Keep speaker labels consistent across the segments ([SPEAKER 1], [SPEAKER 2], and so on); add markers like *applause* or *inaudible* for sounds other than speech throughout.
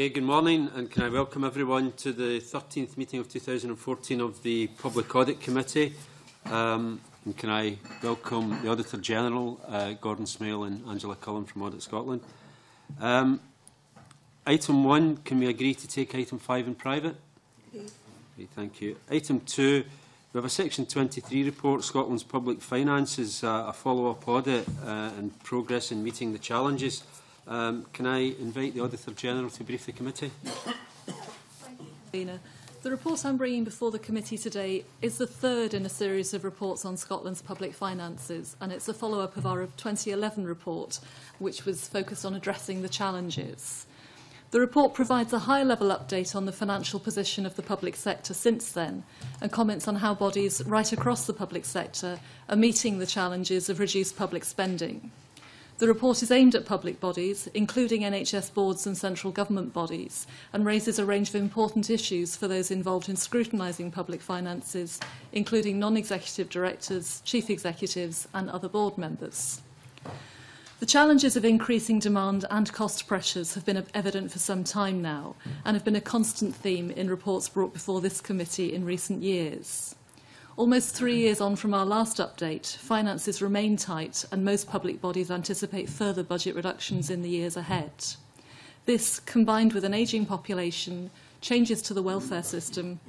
[SPEAKER 1] Okay, good morning, and can I welcome everyone to the 13th meeting of 2014 of the Public Audit Committee. Um, and can I welcome the Auditor General, uh, Gordon Smale and Angela Cullen from Audit Scotland. Um, item 1, can we agree to take item 5 in private? Okay, thank you. Item 2, we have a Section 23 report, Scotland's Public Finances, uh, a follow-up audit uh, and progress in meeting the challenges. Um, can I invite the Auditor General to brief the committee?
[SPEAKER 2] Lena. The report I'm bringing before the committee today is the third in a series of reports on Scotland's public finances, and it's a follow-up of our 2011 report, which was focused on addressing the challenges. The report provides a high-level update on the financial position of the public sector since then, and comments on how bodies right across the public sector are meeting the challenges of reduced public spending. The report is aimed at public bodies, including NHS boards and central government bodies, and raises a range of important issues for those involved in scrutinising public finances, including non-executive directors, chief executives and other board members. The challenges of increasing demand and cost pressures have been evident for some time now and have been a constant theme in reports brought before this committee in recent years. Almost three years on from our last update, finances remain tight and most public bodies anticipate further budget reductions in the years ahead. This, combined with an ageing population, changes to the welfare system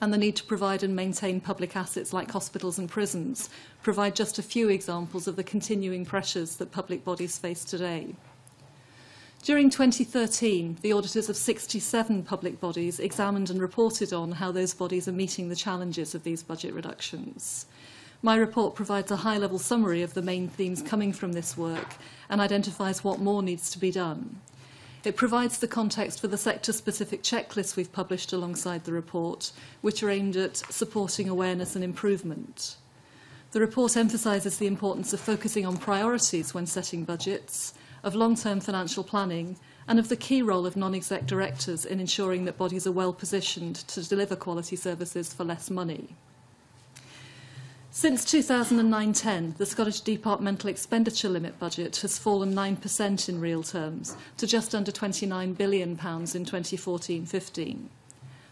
[SPEAKER 2] and the need to provide and maintain public assets like hospitals and prisons, provide just a few examples of the continuing pressures that public bodies face today. During 2013, the auditors of 67 public bodies examined and reported on how those bodies are meeting the challenges of these budget reductions. My report provides a high-level summary of the main themes coming from this work and identifies what more needs to be done. It provides the context for the sector-specific checklists we've published alongside the report, which are aimed at supporting awareness and improvement. The report emphasises the importance of focusing on priorities when setting budgets, of long-term financial planning and of the key role of non-exec directors in ensuring that bodies are well positioned to deliver quality services for less money. Since 2009-10, the Scottish Departmental Expenditure Limit budget has fallen 9% in real terms to just under £29 billion in 2014-15.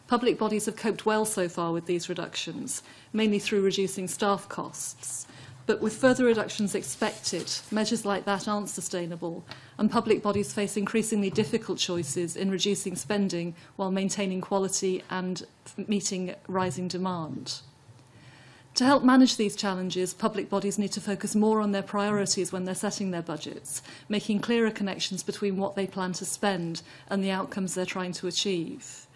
[SPEAKER 2] Public bodies have coped well so far with these reductions, mainly through reducing staff costs. But with further reductions expected, measures like that aren't sustainable, and public bodies face increasingly difficult choices in reducing spending while maintaining quality and meeting rising demand. To help manage these challenges, public bodies need to focus more on their priorities when they're setting their budgets, making clearer connections between what they plan to spend and the outcomes they're trying to achieve.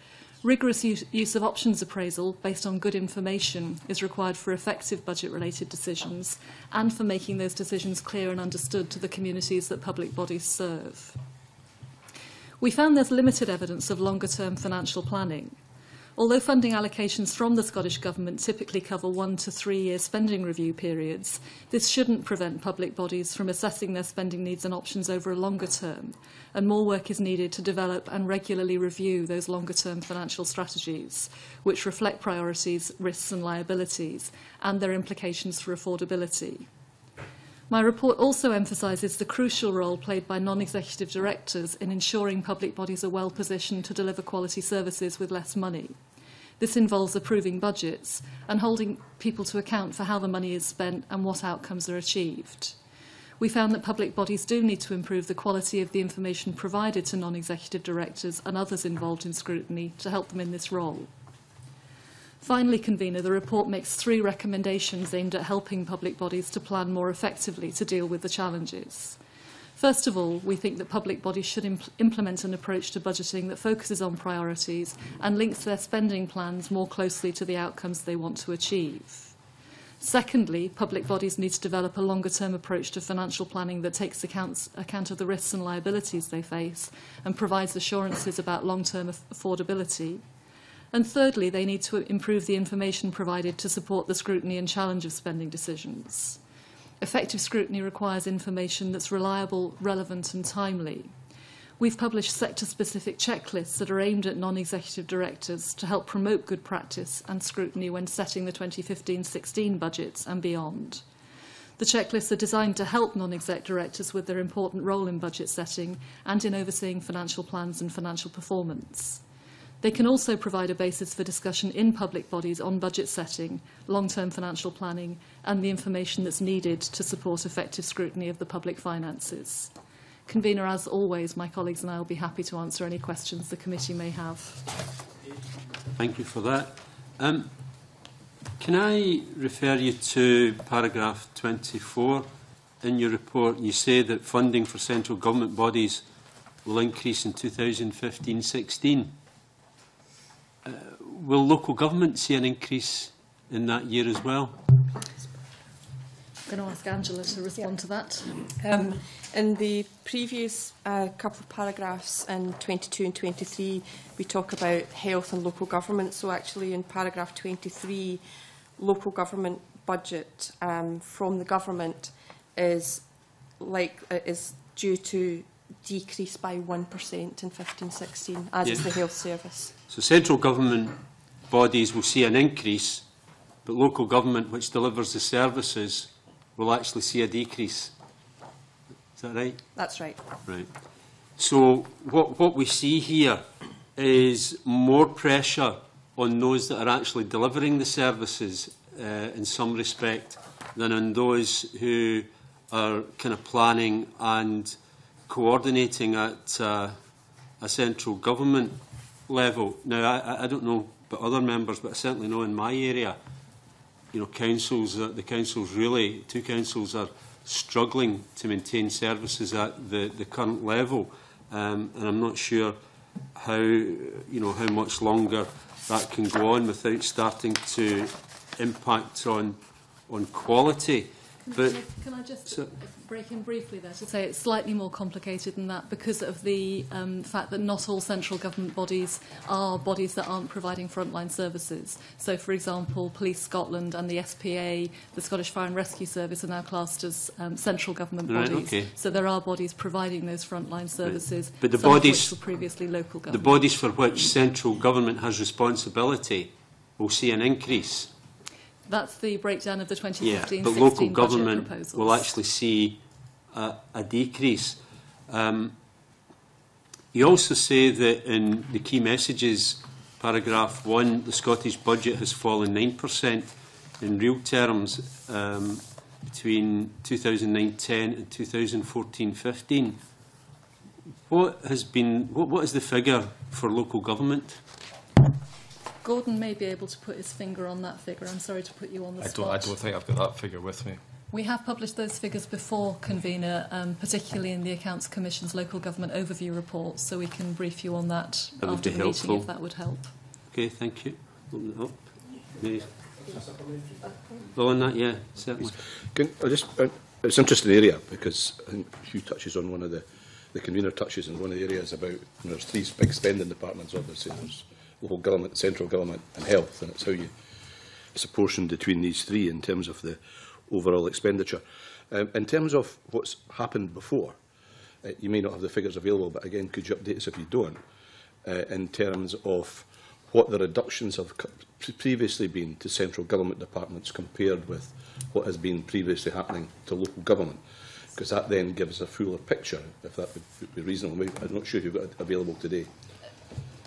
[SPEAKER 2] Rigorous use of options appraisal based on good information is required for effective budget-related decisions and for making those decisions clear and understood to the communities that public bodies serve. We found there's limited evidence of longer-term financial planning, Although funding allocations from the Scottish Government typically cover one to three year spending review periods, this shouldn't prevent public bodies from assessing their spending needs and options over a longer term, and more work is needed to develop and regularly review those longer term financial strategies, which reflect priorities, risks and liabilities, and their implications for affordability. My report also emphasises the crucial role played by non-executive directors in ensuring public bodies are well positioned to deliver quality services with less money. This involves approving budgets and holding people to account for how the money is spent and what outcomes are achieved. We found that public bodies do need to improve the quality of the information provided to non-executive directors and others involved in scrutiny to help them in this role. Finally, convener, the report makes three recommendations aimed at helping public bodies to plan more effectively to deal with the challenges. First of all, we think that public bodies should impl implement an approach to budgeting that focuses on priorities and links their spending plans more closely to the outcomes they want to achieve. Secondly, public bodies need to develop a longer-term approach to financial planning that takes accounts, account of the risks and liabilities they face and provides assurances about long-term affordability. And thirdly, they need to improve the information provided to support the scrutiny and challenge of spending decisions. Effective scrutiny requires information that's reliable, relevant and timely. We've published sector-specific checklists that are aimed at non-executive directors to help promote good practice and scrutiny when setting the 2015-16 budgets and beyond. The checklists are designed to help non-exec directors with their important role in budget setting and in overseeing financial plans and financial performance. They can also provide a basis for discussion in public bodies on budget setting, long-term financial planning and the information that's needed to support effective scrutiny of the public finances. Convener, as always, my colleagues and I will be happy to answer any questions the committee may have.
[SPEAKER 1] Thank you for that. Um, can I refer you to paragraph 24 in your report? You say that funding for central government bodies will increase in 2015-16. Uh, will local government see an increase in that year as well?
[SPEAKER 2] going to ask Angela to respond
[SPEAKER 3] yeah.
[SPEAKER 2] to that.
[SPEAKER 3] Um, in the previous uh, couple of paragraphs in 22 and 23, we talk about health and local government. So actually in paragraph 23, local government budget um, from the government is like uh, is due to decrease by 1% in 1516, as
[SPEAKER 1] yeah.
[SPEAKER 3] is the health service.
[SPEAKER 1] So central government bodies will see an increase, but local government, which delivers the services, will actually see a decrease. Is that right?
[SPEAKER 3] That's right.
[SPEAKER 1] Right. So what, what we see here is more pressure on those that are actually delivering the services uh, in some respect than on those who are kind of planning and coordinating at uh, a central government level. Now, I- I, I don't know about other members, but I certainly know in my area, you know, councils, uh, the councils really, two councils are struggling to maintain services at the, the current level. Um, and I'm not sure how, you know, how much longer that can go on without starting to impact on, on quality. But
[SPEAKER 2] Can I- just
[SPEAKER 1] So-
[SPEAKER 2] break in briefly there to say it's slightly more complicated than that because of the um, fact that not all central government bodies are bodies that aren't providing frontline services. So, for example, Police Scotland and the SPA, the Scottish Fire and Rescue Service, are now classed as um, central government
[SPEAKER 1] Right,
[SPEAKER 2] bodies.
[SPEAKER 1] okay.
[SPEAKER 2] So there are bodies providing those frontline services,
[SPEAKER 1] But the bodies-
[SPEAKER 2] previously local government.
[SPEAKER 1] the bodies for which central government has responsibility will see an increase.
[SPEAKER 2] That's the breakdown of the 2015-16
[SPEAKER 1] Yeah, but
[SPEAKER 2] budget
[SPEAKER 1] local government
[SPEAKER 2] proposals.
[SPEAKER 1] will actually see a, a decrease. Um, you also say that in the key messages, paragraph one, the Scottish budget has fallen 9% in real terms um, between 2009-10 and 2014-15. What has been, what, what is the figure for local government?
[SPEAKER 2] Gordon may be able to put his finger on that figure. I'm sorry to put you on the
[SPEAKER 4] I
[SPEAKER 2] spot.
[SPEAKER 4] don't, I don't think I've got that figure with me.
[SPEAKER 2] We have published those figures before, convener, um, particularly in the Accounts Commission's local government overview report, so we can brief you on that,
[SPEAKER 1] That would
[SPEAKER 2] after
[SPEAKER 1] be
[SPEAKER 2] the meeting if that would help.
[SPEAKER 1] Okay, thank you. Open it up. Mary. Well, on that, yeah, certainly.
[SPEAKER 5] Can, I just, uh, it's an interesting area because I think Hugh touches on one of the, the convener touches on one of the areas about, you know, there's three big spending departments, obviously, there's local government, central government and health, and it's how you it's apportioned between these three in terms of the overall expenditure. Um, in terms of what's happened before, uh, you may not have the figures available, but again, could you update us if you don't, uh, in terms of what the reductions have previously been to central government departments compared with what has been previously happening to local government? Because that then gives a fuller picture, if that would be reasonable. I'm not sure if you've got it available today.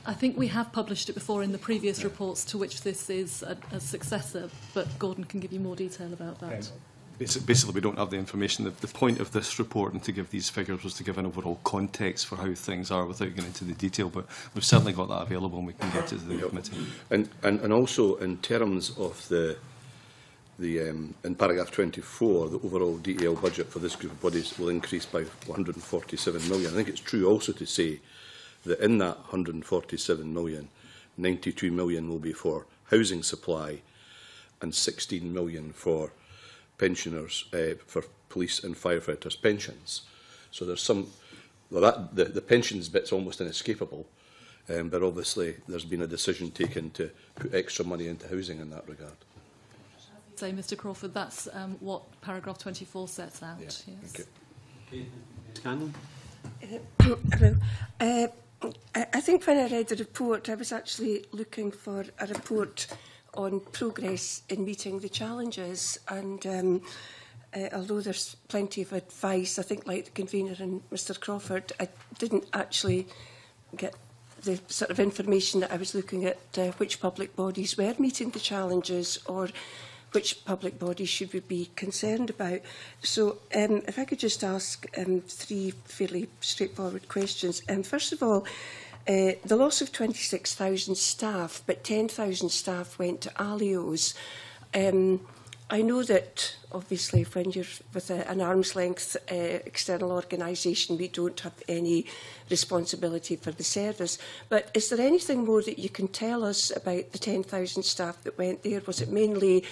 [SPEAKER 2] I think we have published it before in the previous reports to which this is a, a successor, but Gordon can give you more detail about that.
[SPEAKER 4] Basi- Basically, we don't have the information. The, the point of this report and to give these figures was to give an overall context for how things are without getting into the detail, but we've certainly got that available and we can get it to the committee.
[SPEAKER 5] And, and, and also in terms of the, the um, in paragraph 24, the overall DEL budget for this group of bodies will increase by 147 million. I think it's true also to say that in that 147 million, 92 million will be for housing supply and 16 million for pensioners, uh, for police and firefighters' pensions. So there's some, well that, the, the pensions bit's almost inescapable, um, but obviously there's been a decision taken to put extra money into housing in that regard.
[SPEAKER 2] Say, Mr Crawford, that's um, what paragraph 24 sets out.
[SPEAKER 5] Yeah,
[SPEAKER 2] yes.
[SPEAKER 5] Thank you.
[SPEAKER 1] Cannon?
[SPEAKER 6] Uh, *coughs* hello. Uh, I, I think when I read the report, I was actually looking for a report on progress in meeting the challenges. And um, uh, although there's plenty of advice, I think like the convener and Mr Crawford, I didn't actually get the sort of information that I was looking at uh, which public bodies were meeting the challenges or which public bodies should we be concerned about? So um, if I could just ask um, three fairly straightforward questions. Um, first of all, uh, the loss of 26,000 staff, but 10,000 staff went to Alios. Um, I know that obviously when you're with a, an arm's length uh, external organisation, we don't have any responsibility for the service. But is there anything more that you can tell us about the 10,000 staff that went there? Was it mainly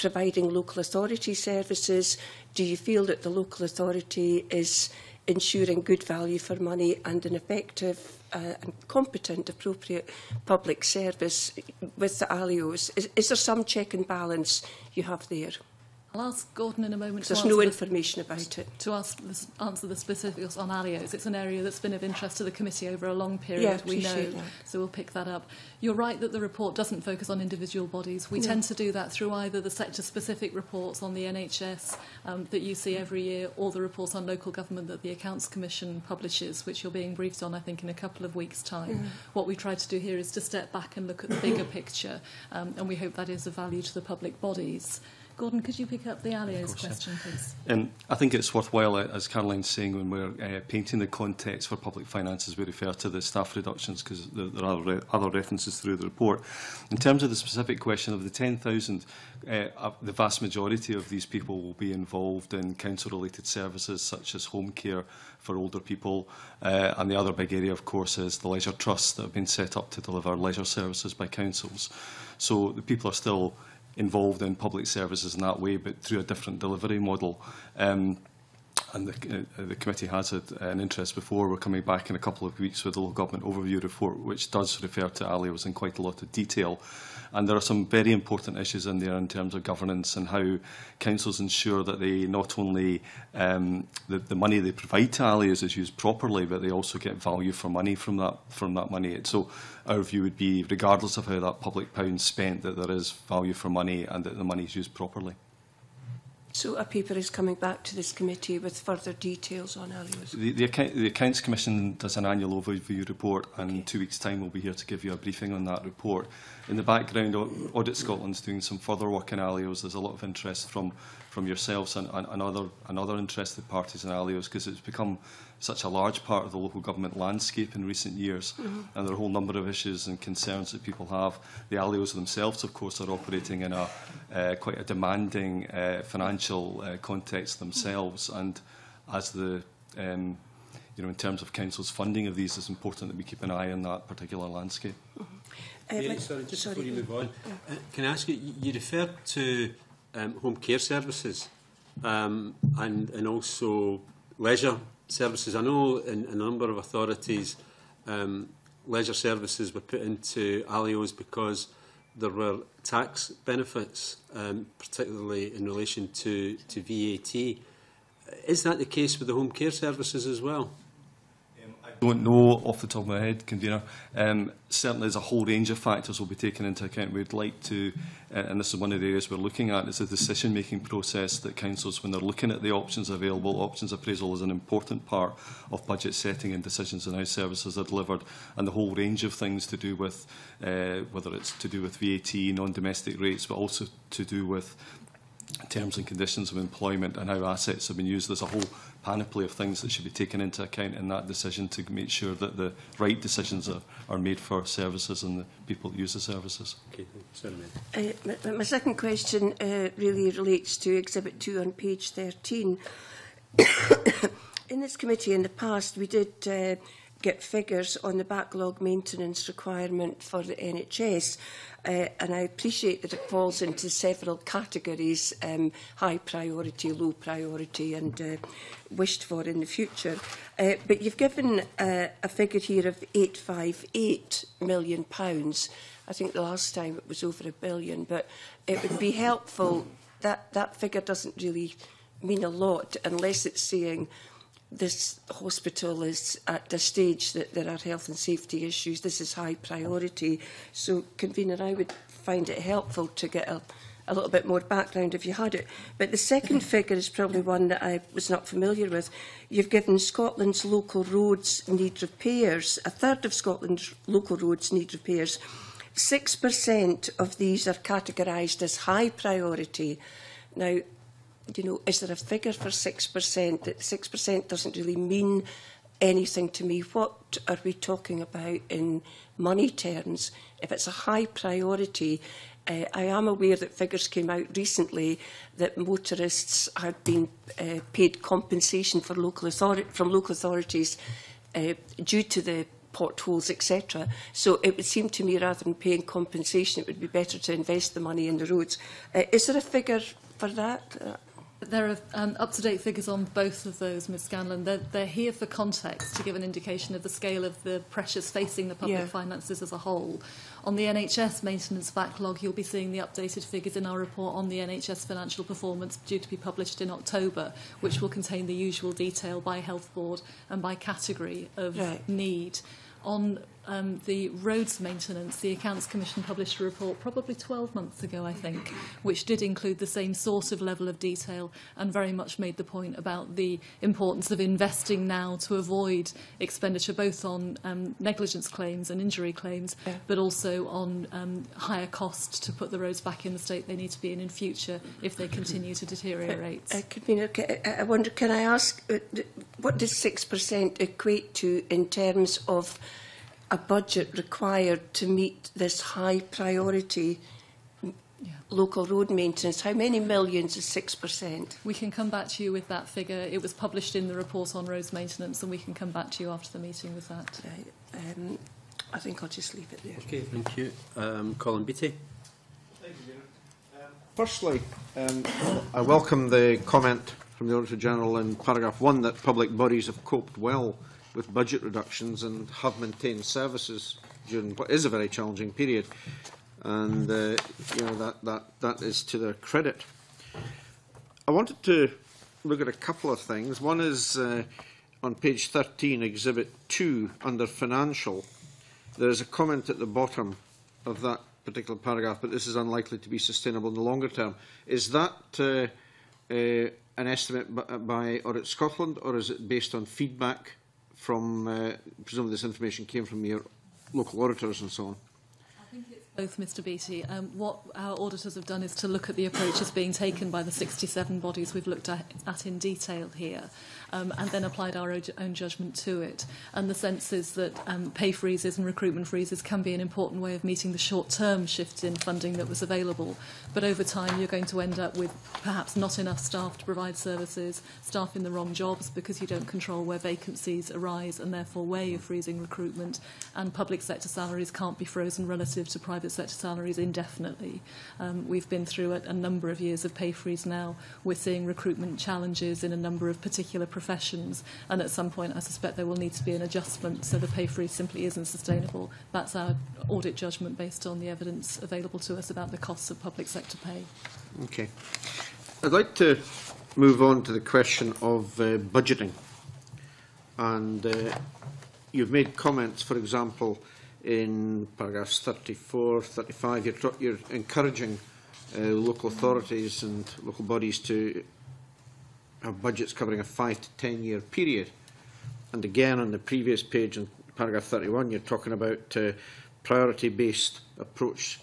[SPEAKER 6] providing local authority services? Do you feel that the local authority is ensuring good value for money and an effective uh, and competent, appropriate public service with the ALIOs? Is, is there some check and balance you have there?
[SPEAKER 2] I'll ask Gordon in a moment
[SPEAKER 6] There's no
[SPEAKER 2] the,
[SPEAKER 6] information about it.
[SPEAKER 2] to ask, answer the specifics on ALEOs. It's an area that's been of interest to the committee over a long period,
[SPEAKER 6] Yeah,
[SPEAKER 2] we know,
[SPEAKER 6] that.
[SPEAKER 2] so we'll pick that up. You're right that the report doesn't focus on individual bodies. We
[SPEAKER 6] No.
[SPEAKER 2] tend to do that through either the sector-specific reports on the NHS um, that you see every year or the reports on local government that the Accounts Commission publishes, which you're being briefed on, I think, in a couple of weeks' time. What we try to do here is to step back and look at the bigger picture, um, and we hope that is of value to the public bodies. Gordon, could you pick up the Alias
[SPEAKER 4] question, yeah.
[SPEAKER 2] please?
[SPEAKER 4] Um, I think it's worthwhile, uh, as Caroline's saying, when we're uh, painting the context for public finances, we refer to the staff reductions because there, there, are re other references through the report. In terms of the specific question of the 10,000, uh, uh, the vast majority of these people will be involved in council-related services such as home care for older people. Uh, and the other big area, of course, is the leisure trusts that have been set up to deliver leisure services by councils. So the people are still involved in public services in that way, but through a different delivery model. Um, and the, uh, the committee has had an interest before. We're coming back in a couple of weeks with the local government overview report, which does refer to ALIOS in quite a lot of detail. And there are some very important issues in there in terms of governance and how councils ensure that they not only um, the, the money they provide to ALIAs is used properly, but they also get value for money from that from that money. So our view would be, regardless of how that public pound spent, that there is value for money and that the money is used properly.
[SPEAKER 6] So a paper is coming back to this committee with further details on Elliot?
[SPEAKER 4] The, the, account, the Accounts Commission does an annual overview report and okay. in two weeks' time we'll be here to give you a briefing on that report. In the background, Audit Scotland's doing some further work in Alios. There's a lot of interest from, from yourselves and, and, and, other, and other interested parties in Alios because it's become such a large part of the local government landscape in recent years. And there are a whole number of issues and concerns that people have. The ALEOs themselves, of course, are operating in a uh, quite a demanding uh, financial uh, context themselves. And as the um, you know, in terms of council's funding of these, it's important that we keep an eye on that particular landscape.
[SPEAKER 6] Uh,
[SPEAKER 1] Yeah,
[SPEAKER 6] but-
[SPEAKER 1] sorry, just
[SPEAKER 6] sorry,
[SPEAKER 1] before you move on, uh, can I ask you, you you referred to um, home care services um, and, and also leisure services. I know in, in a number of authorities, um, leisure services were put into alios because there were tax benefits, um, particularly in relation to, to VAT. Is that the case with the home care services as well?
[SPEAKER 4] don't know off the top of my head, convener. Um, certainly, there's a whole range of factors will be taken into account. We'd like to, uh, and this is one of the areas we're looking at, is the decision-making process that councils, when they're looking at the options available, options appraisal is an important part of budget setting and decisions on how services are delivered, and the whole range of things to do with, uh, whether it's to do with VAT, non-domestic rates, but also to do with terms and conditions of employment and how assets have been used. There's a whole panoply of things that should be taken into account in that decision to make sure that the right decisions are, are made for services and the people that use the services.
[SPEAKER 1] Okay,
[SPEAKER 6] uh, my, my second question uh, really relates to Exhibit 2 on page 13. *coughs* in this committee in the past, we did uh, get figures on the backlog maintenance requirement for the NHS. Uh, and I appreciate that it falls into several categories, um, high priority, low priority and uh, wished for in the future. Uh, but you've given uh, a figure here of 858 million pounds. I think the last time it was over a billion, but it would be helpful that that figure doesn't really mean a lot unless it's saying this hospital is at the stage that there are health and safety issues. This is high priority. So, convener, I would find it helpful to get a, a little bit more background if you had it. But the second *laughs* figure is probably one that I was not familiar with. You've given Scotland's local roads need repairs. A third of Scotland's local roads need repairs. 6% of these are categorised as high priority. Now, you know, is there a figure for 6%? That 6% doesn't really mean anything to me. What are we talking about in money terms? If it's a high priority, uh, I am aware that figures came out recently that motorists had been uh, paid compensation for local authority, from local authorities uh, due to the potholes, etc. So it would seem to me rather than paying compensation, it would be better to invest the money in the roads. Uh, is there a figure for that? Uh,
[SPEAKER 2] There are um, up-to-date figures on both of those, Ms Scanlon. They're, they're, here for context to give an indication of the scale of the pressures facing the public
[SPEAKER 6] yeah.
[SPEAKER 2] finances as a whole. On the NHS maintenance backlog, you'll be seeing the updated figures in our report on the NHS financial performance due to be published in October, which will contain the usual detail by health board and by category of
[SPEAKER 6] right.
[SPEAKER 2] need. On um, the roads maintenance, the Accounts Commission published a report probably 12 months ago, I think, which did include the same sort of level of detail and very much made the point about the importance of investing now to avoid expenditure both on um, negligence claims and injury claims,
[SPEAKER 6] Yeah.
[SPEAKER 2] but also on um, higher cost to put the roads back in the state they need to be in in future if they continue to deteriorate.
[SPEAKER 6] Uh, Convener, ca- I I wonder, can I ask, uh, what does 6% equate to in terms of a budget required to meet this high priority
[SPEAKER 2] Yeah.
[SPEAKER 6] local road maintenance? How many millions is 6%?
[SPEAKER 2] We can come back to you with that figure. It was published in the report on roads maintenance, and we can come back to you after the meeting with that.
[SPEAKER 6] Right, um, I think I'll just leave it there.
[SPEAKER 1] Okay, thank you. Um, Colin Beattie.
[SPEAKER 7] Firstly, um, I welcome the comment from the Auditor General in paragraph 1 that public bodies have coped well with budget reductions and have maintained services during what is a very challenging period. And uh, you know that, that, that is to their credit. I wanted to look at a couple of things. One is uh, on page 13, Exhibit 2, under Financial. There is a comment at the bottom of that particular paragraph, but this is unlikely to be sustainable in the longer term. Is that uh, uh, an estimate by, by Audit Scotland, or is it based on feedback from, uh, presumably this information came from your local auditors and so on?
[SPEAKER 2] both, Mr Beattie. Um, what our auditors have done is to look at the approaches being taken by the 67 bodies we've looked at, at in detail here. Um, and then applied our own judgment to it. And the sense is that um, pay freezes and recruitment freezes can be an important way of meeting the short-term shift in funding that was available. But over time, you're going to end up with perhaps not enough staff to provide services, staff in the wrong jobs because you don't control where vacancies arise and therefore where you're freezing recruitment, and public sector salaries can't be frozen relative to private sector salaries indefinitely. Um, we've been through a, a number of years of pay freeze now. We're seeing recruitment challenges in a number of particular professions, and at some point I suspect there will need to be an adjustment so the pay freeze simply isn't sustainable. That's our audit judgment based on the evidence available to us about the costs of public sector pay.
[SPEAKER 7] Okay. I'd like to move on to the question of uh, budgeting. And uh, you've made comments, for example, in paragraphs 34, 35, you're, you're encouraging uh, local authorities and local bodies to have budgets covering a five to ten year period. And again, on the previous page, in paragraph 31, you're talking about uh, priority-based approach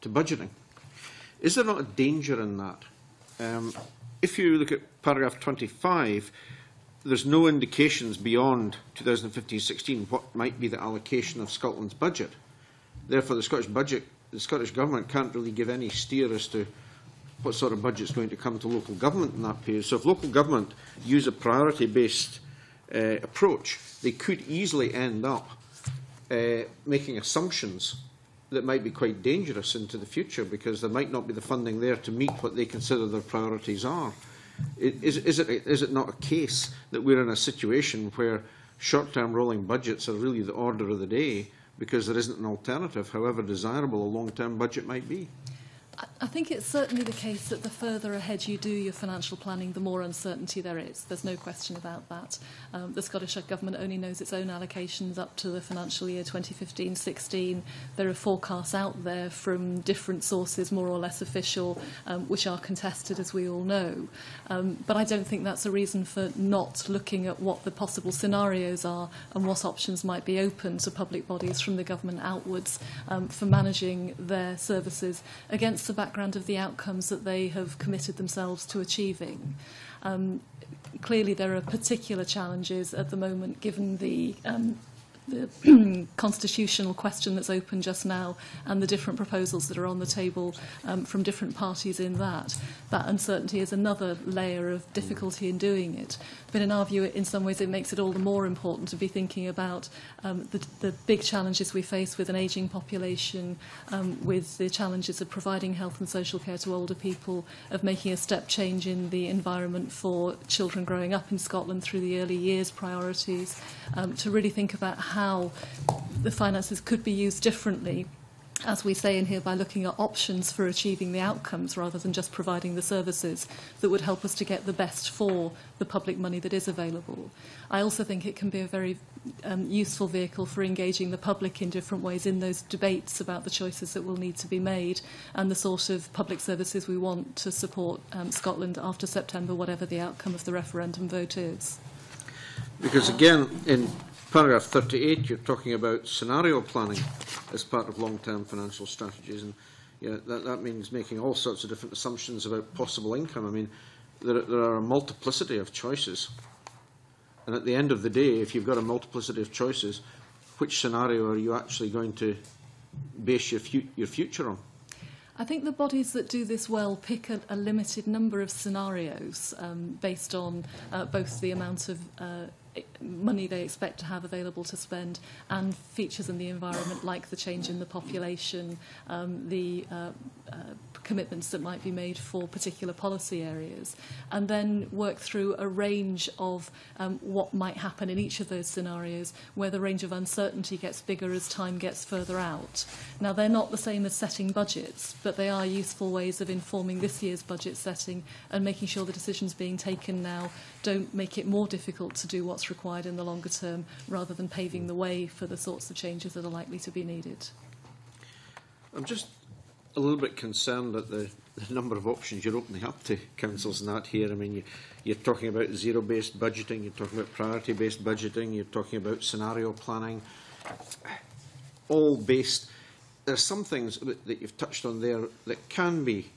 [SPEAKER 7] to budgeting. Is there not a danger in that? Um, if you look at paragraph 25, there's no indications beyond 2015-16 what might be the allocation of Scotland's budget. Therefore, the Scottish budget, the Scottish Government can't really give any steer as to what sort of budget is going to come to local government in that period. So if local government use a priority-based uh, approach, they could easily end up uh, making assumptions that might be quite dangerous into the future because there might not be the funding there to meet what they consider their priorities are. Is, is, it, is it not a case that we're in a situation where short-term rolling budgets are really the order of the day because there isn't an alternative, however desirable a long-term budget might be?
[SPEAKER 2] I think it's certainly the case that the further ahead you do your financial planning, the more uncertainty there is. There's no question about that. Um, the Scottish Government only knows its own allocations up to the financial year 2015-16. There are forecasts out there from different sources, more or less official, um, which are contested, as we all know. Um, but I don't think that's a reason for not looking at what the possible scenarios are and what options might be open to public bodies from the government outwards um, for managing their services against the background of the outcomes that they have committed themselves to achieving. Um, clearly, there are particular challenges at the moment given the um, the *clears throat* constitutional question that's open just now and the different proposals that are on the table um, from different parties in that. That uncertainty is another layer of difficulty in doing it. But in our view, in some ways, it makes it all the more important to be thinking about um, the, the big challenges we face with an ageing population, um, with the challenges of providing health and social care to older people, of making a step change in the environment for children growing up in Scotland through the early years priorities, um, to really think about how the finances could be used differently as we say in here, by looking at options for achieving the outcomes rather than just providing the services that would help us to get the best for the public money that is available. I also think it can be a very um, useful vehicle for engaging the public in different ways in those debates about the choices that will need to be made and the sort of public services we want to support um, Scotland after September, whatever the outcome of the referendum vote is.
[SPEAKER 7] Because again, in paragraph 38, you're talking about scenario planning as part of long-term financial strategies, and that, that means making all sorts of different assumptions about possible income. I mean, there, there are a multiplicity of choices, and at the end of the day, if you've got a multiplicity of choices, which scenario are you actually going to base your, fu your future on?
[SPEAKER 2] I think the bodies that do this well pick a, a limited number of scenarios um, based on uh, both the amount of uh, money they expect to have available to spend and features in the environment like the change in the population, um, the uh, uh, commitments that might be made for particular policy areas, and then work through a range of um, what might happen in each of those scenarios where the range of uncertainty gets bigger as time gets further out. Now, they're not the same as setting budgets, but they are useful ways of informing this year's budget setting and making sure the decisions being taken now don't make it more difficult to do what's required in the longer term rather than paving the way for the sorts of changes that are likely to be needed.
[SPEAKER 7] I'm just a little bit concerned at the, the number of options you're opening up to councils and that here. I mean, you, you're talking about zero-based budgeting, you're talking about priority-based budgeting, you're talking about scenario planning, all based. There are some things that you've touched on there that can be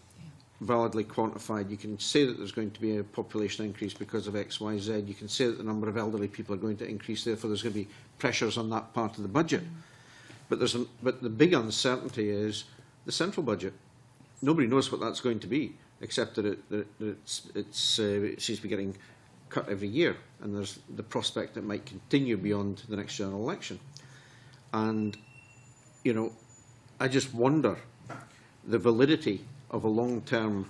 [SPEAKER 7] validly quantified. You can say that there's going to be a population increase because of X, Y, Z. You can say that the number of elderly people are going to increase, therefore there's going to be pressures on that part of the budget. But, there's but the big uncertainty is the central budget. Nobody knows what that's going to be, except that, it, that it's, it's, uh, it seems to be getting cut every year, and there's the prospect that it might continue beyond the next general election. And, you know, I just wonder the validity of a long-term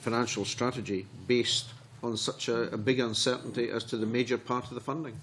[SPEAKER 7] financial strategy based on such a, a big uncertainty as to the major part of the funding.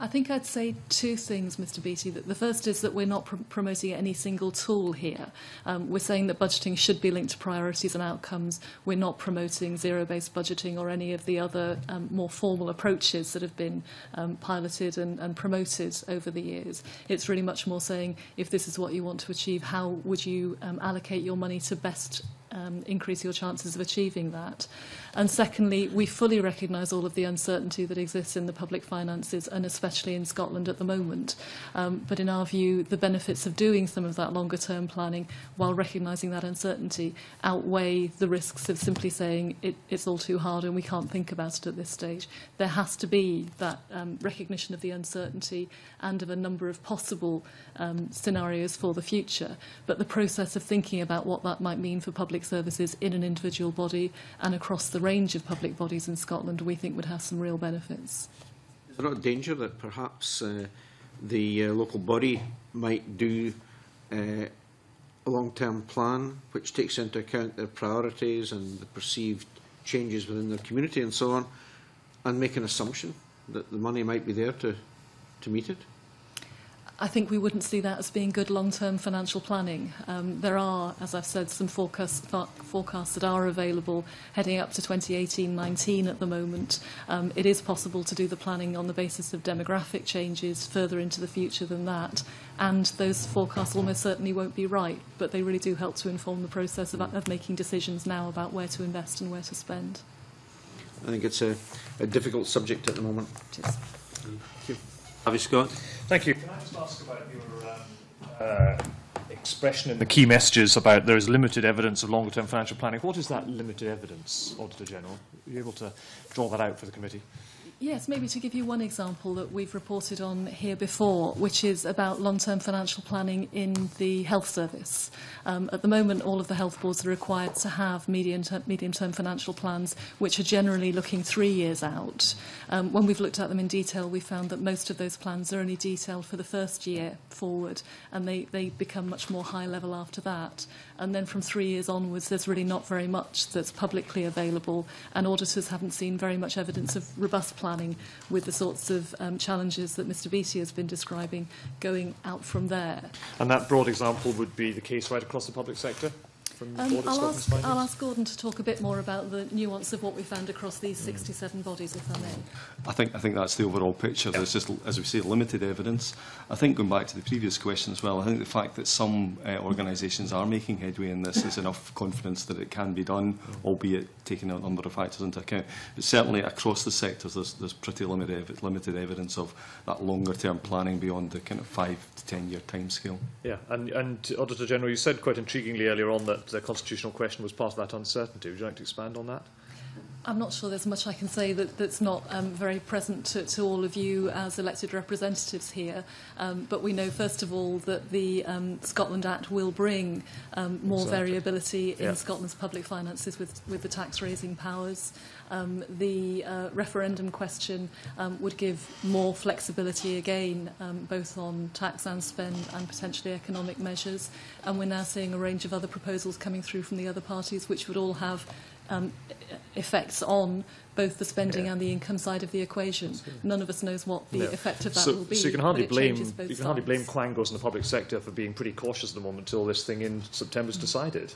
[SPEAKER 2] I think I'd say two things, Mr. Beattie. The first is that we're not pr- promoting any single tool here. Um, we're saying that budgeting should be linked to priorities and outcomes. We're not promoting zero based budgeting or any of the other um, more formal approaches that have been um, piloted and, and promoted over the years. It's really much more saying if this is what you want to achieve, how would you um, allocate your money to best um, increase your chances of achieving that. And secondly, we fully recognise all of the uncertainty that exists in the public finances and especially in Scotland at the moment. Um, but in our view, the benefits of doing some of that longer term planning while recognising that uncertainty outweigh the risks of simply saying it, it's all too hard and we can't think about it at this stage. There has to be that um, recognition of the uncertainty and of a number of possible um, scenarios for the future. But the process of thinking about what that might mean for public services in an individual body and across the range of public bodies in Scotland, we think would have some real benefits.
[SPEAKER 7] Is there not a danger that perhaps uh, the uh, local body might do uh, a long-term plan which takes into account their priorities and the perceived changes within their community and so on, and make an assumption that the money might be there to, to meet it?
[SPEAKER 2] I think we wouldn't see that as being good long-term financial planning. Um, there are, as I've said, some forecasts, forecasts that are available heading up to 2018-19 at the moment. Um, it is possible to do the planning on the basis of demographic changes further into the future than that, and those forecasts almost certainly won't be right, but they really do help to inform the process of, of making decisions now about where to invest and where to spend.
[SPEAKER 7] I think it's a, a difficult subject at the moment.
[SPEAKER 2] It is.
[SPEAKER 1] Have you, Scott?
[SPEAKER 8] Thank you. Can I just ask about your um, uh, expression in the key messages about there is limited evidence of longer term financial planning? What is that limited evidence, Auditor General? Are you able to draw that out for the committee?
[SPEAKER 2] Yes, maybe to give you one example that we've reported on here before, which is about long-term financial planning in the health service. Um, at the moment, all of the health boards are required to have medium-term medium financial plans, which are generally looking three years out. Um, when we've looked at them in detail, we found that most of those plans are only detailed for the first year forward, and they, they become much more high level after that. And then from three years onwards, there's really not very much that's publicly available, and auditors haven't seen very much evidence of robust planning with the sorts of um, challenges that Mr Beattie has been describing going out from there.
[SPEAKER 8] And that broad example would be the case right across the public sector? from
[SPEAKER 2] um,
[SPEAKER 8] Board
[SPEAKER 2] of
[SPEAKER 8] I'll
[SPEAKER 2] ask, I'll ask Gordon to talk a bit more about the nuance of what we found across these 67 bodies, if I may.
[SPEAKER 4] I think, I think that's the overall picture. Yeah. There's just, as we say, limited evidence. I think going back to the previous question as well, I think the fact that some uh, organisations are making headway in this is enough confidence that it can be done, albeit taking a number of factors into account. But certainly across the sectors, there's, there's pretty limited, ev limited evidence of that longer term planning beyond the kind of five to ten year timescale.
[SPEAKER 8] Yeah, and, and Auditor General, you said quite intriguingly earlier on that the constitutional question was part of that uncertainty. Would you like to expand on that?
[SPEAKER 2] I'm not sure there's much I can say that, that's not um, very present to, to all of you as elected representatives here. Um, but we know, first of all, that the um, Scotland Act will bring um, more
[SPEAKER 8] exactly.
[SPEAKER 2] variability
[SPEAKER 8] yeah.
[SPEAKER 2] in Scotland's public finances with, with the tax raising powers. Um, the uh, referendum question um, would give more flexibility again, um, both on tax and spend and potentially economic measures. And we're now seeing a range of other proposals coming through from the other parties, which would all have um, effects on both the spending
[SPEAKER 8] yeah.
[SPEAKER 2] and the income side of the equation. None of us knows what the
[SPEAKER 8] no.
[SPEAKER 2] effect of that
[SPEAKER 8] so,
[SPEAKER 2] will be.
[SPEAKER 8] So you can hardly blame you can hardly blame Quangos and the public sector for being pretty cautious at the moment until this thing in September is mm. decided.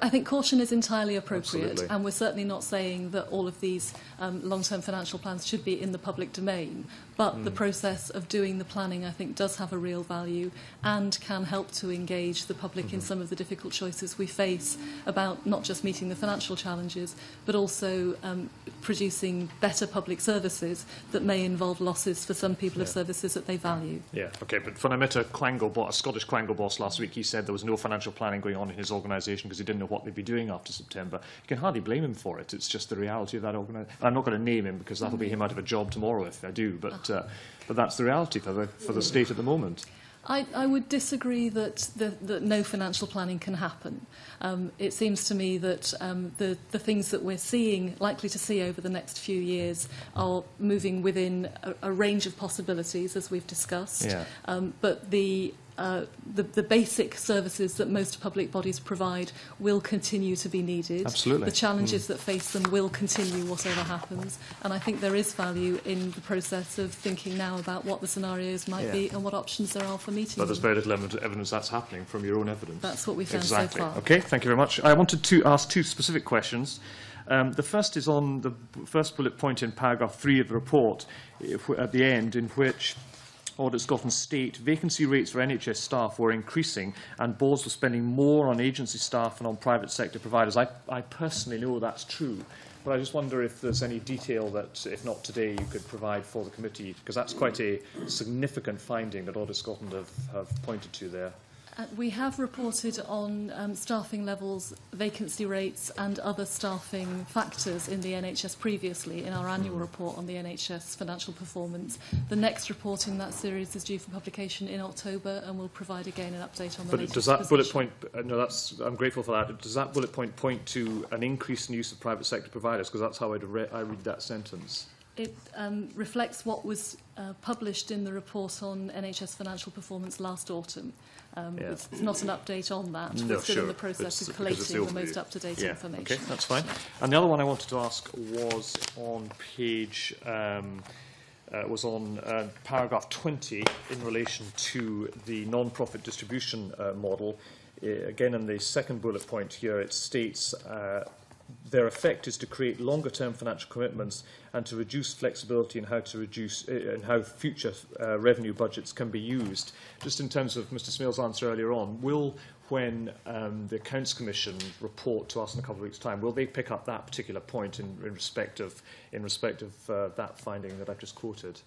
[SPEAKER 2] I think caution is entirely appropriate,
[SPEAKER 8] Absolutely.
[SPEAKER 2] and we're certainly not saying that all of these um, long-term financial plans should be in the public domain. But the
[SPEAKER 8] Mm.
[SPEAKER 2] process of doing the planning, I think, does have a real value and can help to engage the public
[SPEAKER 8] Mm-hmm.
[SPEAKER 2] in some of the difficult choices we face about not just meeting the financial challenges, but also um, producing better public services that may involve losses for some people of services that they value.
[SPEAKER 8] Yeah, okay, but when I met a quango boss, a Scottish quango boss last week, he said there was no financial planning going on in his organisation because he didn't know what they'd be doing after September. You can hardly blame him for it. It's just the reality of that organisation. I'm not going to name him because that'll be him out of a job tomorrow if I do, but, but, uh, but that's the reality for the, for the state at the moment.
[SPEAKER 2] I, I would disagree that, the, that no financial planning can happen. Um, it seems to me that um, the, the things that we're seeing, likely to see over the next few years, are moving within a, a range of possibilities, as we've discussed.
[SPEAKER 8] Yeah.
[SPEAKER 2] Um, but the uh, the, the basic services that most public bodies provide will continue to be needed.
[SPEAKER 8] Absolutely.
[SPEAKER 2] The challenges that face them will continue whatever happens. And I think there is value in the process of thinking now about what the scenarios might
[SPEAKER 8] Yeah.
[SPEAKER 2] be and what options there are for meeting
[SPEAKER 8] But there's
[SPEAKER 2] them.
[SPEAKER 8] very little evidence that's happening from your own evidence.
[SPEAKER 2] That's what we found
[SPEAKER 8] exactly.
[SPEAKER 2] so far.
[SPEAKER 8] Okay, thank you very much. I wanted to ask two specific questions. Um, the first is on the first bullet point in paragraph three of the report, if, at the end, in which Audit Scotland state vacancy rates for NHS staff were increasing and boards were spending more on agency staff and on private sector providers. I, I personally know that's true, but I just wonder if there's any detail that, if not today, you could provide for the committee, because that's quite a significant finding that Audit Scotland have, have pointed to there.
[SPEAKER 2] Uh, we have reported on um, staffing levels, vacancy rates and other staffing factors in the NHS previously in our annual report on the NHS financial performance. The next report in that series is due for publication in October and we'll provide again an update on the
[SPEAKER 8] But does that bullet point, uh, no, that's, I'm grateful for that. Does that bullet point point to an increase in use of private sector providers? Because that's how I'd re I read that sentence.
[SPEAKER 2] It um, reflects what was uh, published in the report on NHS financial performance last autumn. Um,
[SPEAKER 8] yeah.
[SPEAKER 2] it's, it's not an update on that.
[SPEAKER 8] No,
[SPEAKER 2] We're still
[SPEAKER 8] sure.
[SPEAKER 2] in the process
[SPEAKER 8] it's,
[SPEAKER 2] of collating the most up-to-date
[SPEAKER 8] yeah.
[SPEAKER 2] information.
[SPEAKER 8] Okay, that's fine. And the other one I wanted to ask was on page... Um, uh, was on uh, paragraph 20 in relation to the non-profit distribution uh, model. Uh, again, in the second bullet point here, it states uh, their effect is to create longer-term financial commitments and to reduce flexibility in how to reduce uh, and how future uh, revenue budgets can be used. Just in terms of Mr. Smail's answer earlier on, will when um, the Accounts Commission report to us in a couple of weeks' time, will they pick up that particular point in, in respect of in respect of uh, that finding that I've just quoted?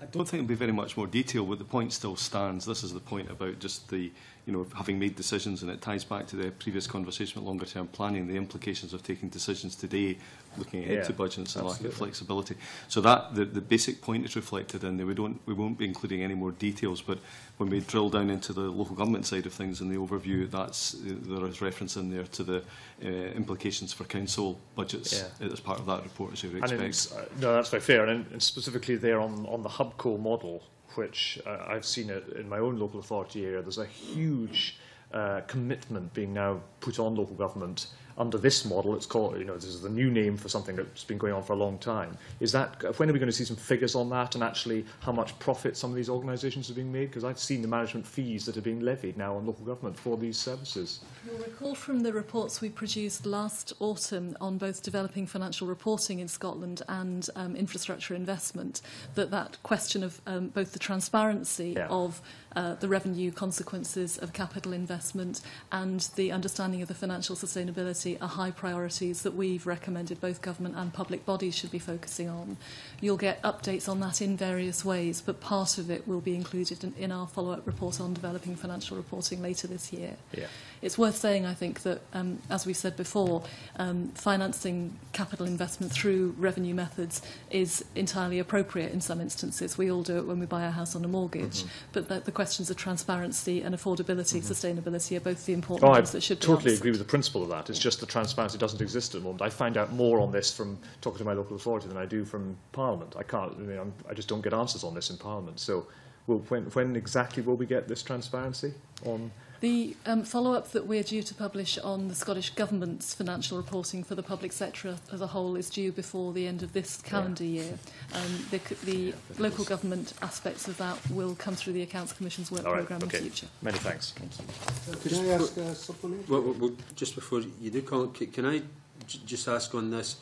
[SPEAKER 4] I don't think it'll be very much more detail, but the point still stands. This is the point about just the, you know, having made decisions, and it ties back to the previous conversation about longer term planning, the implications of taking decisions today, looking ahead
[SPEAKER 8] yeah,
[SPEAKER 4] to budgets and lack of flexibility. So that the, the basic point is reflected in there. We don't we won't be including any more details, but when we drill down into the local government side of things in the overview, that's there is reference in there to the uh, implications for council budgets
[SPEAKER 8] yeah.
[SPEAKER 4] as part of that report, as you would expect.
[SPEAKER 8] In, uh, no, that's very fair, and, and specifically there on on the Hubco model. Which uh, I've seen it in my own local authority area, there's a huge uh, commitment being now put on local government under this model, it's called, you know, this is the new name for something that's been going on for a long time. Is that, when are we going to see some figures on that and actually how much profit some of these organisations are being made? Because I've seen the management fees that are being levied now on local government for these services.
[SPEAKER 2] You'll recall from the reports we produced last autumn on both developing financial reporting in Scotland and um, infrastructure investment that that question of um, both the transparency
[SPEAKER 8] yeah.
[SPEAKER 2] of uh, the revenue consequences of capital investment and the understanding of the financial sustainability are high priorities that we've recommended both government and public bodies should be focusing on. You'll get updates on that in various ways, but part of it will be included in, in our follow-up report on developing financial reporting later this year.
[SPEAKER 8] Yeah.
[SPEAKER 2] It's worth saying, I think, that, um, as we said before, um, financing capital investment through revenue methods is entirely appropriate in some instances. We all do it when we buy a house on a mortgage.
[SPEAKER 8] Mm-hmm.
[SPEAKER 2] But the, the questions of transparency and affordability, sustainability are both the important
[SPEAKER 8] Oh, I
[SPEAKER 2] ones that should be
[SPEAKER 8] totally
[SPEAKER 2] answered.
[SPEAKER 8] agree with the principle of that. It's just the transparency doesn't exist at the moment. I find out more on this from talking to my local authority than I do from Parliament. I can't. I, mean, I'm, I just don't get answers on this in Parliament. So, will, when, when exactly will we get this transparency on?
[SPEAKER 2] The um, follow-up that we're due to publish on the Scottish Government's financial reporting for the public sector as a whole is due before the end of this calendar year. Um, the, c- the local government aspects of that will come through the Accounts Commission's work
[SPEAKER 8] All right,
[SPEAKER 2] programme
[SPEAKER 8] okay.
[SPEAKER 2] in future.
[SPEAKER 8] Many thanks.
[SPEAKER 2] Thank you.
[SPEAKER 7] Can I ask a supplementary?
[SPEAKER 1] Well, well, well, just before you do, Colin, can I j- just ask on this?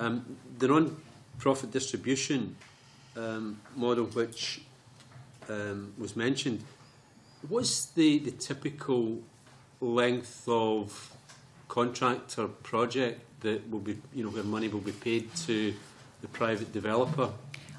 [SPEAKER 1] Um, the non-profit distribution um, model, which um, was mentioned, what's the, the typical length of contract or project that will be, you know, where money will be paid to the private developer?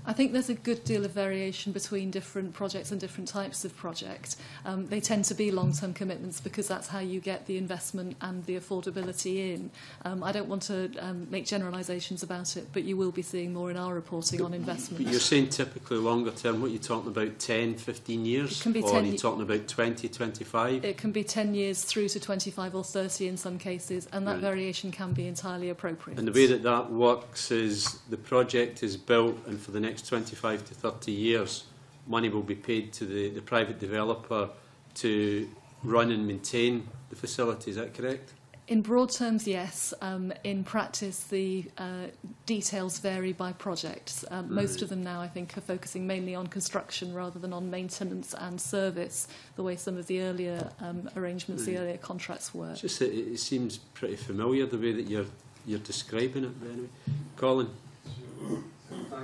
[SPEAKER 2] I think there's a good deal of variation between different projects and different types of project. Um, they tend to be long-term commitments because that's how you get the investment and the affordability in. Um, I don't want to um, make generalisations about it, but you will be seeing more in our reporting on investment.
[SPEAKER 1] But you're saying typically longer term, what you're talking about, 10, 15 years?
[SPEAKER 2] It can be
[SPEAKER 1] or
[SPEAKER 2] 10
[SPEAKER 1] are you talking about 20, 25?
[SPEAKER 2] It can be 10 years through to 25 or 30 in some cases, and that
[SPEAKER 1] right.
[SPEAKER 2] variation can be entirely appropriate.
[SPEAKER 1] And the way that that works is the project is built and for the next 25 to 30 years, money will be paid to the, the private developer to run and maintain the facility. Is that correct?
[SPEAKER 2] In broad terms, yes. Um, in practice, the uh, details vary by projects. Um, Most of them now, I think, are focusing mainly on construction rather than on maintenance and service, the way some of the earlier um, arrangements, the earlier contracts were.
[SPEAKER 1] It's just it, it seems pretty familiar the way that you're you're describing it. But anyway, Colin.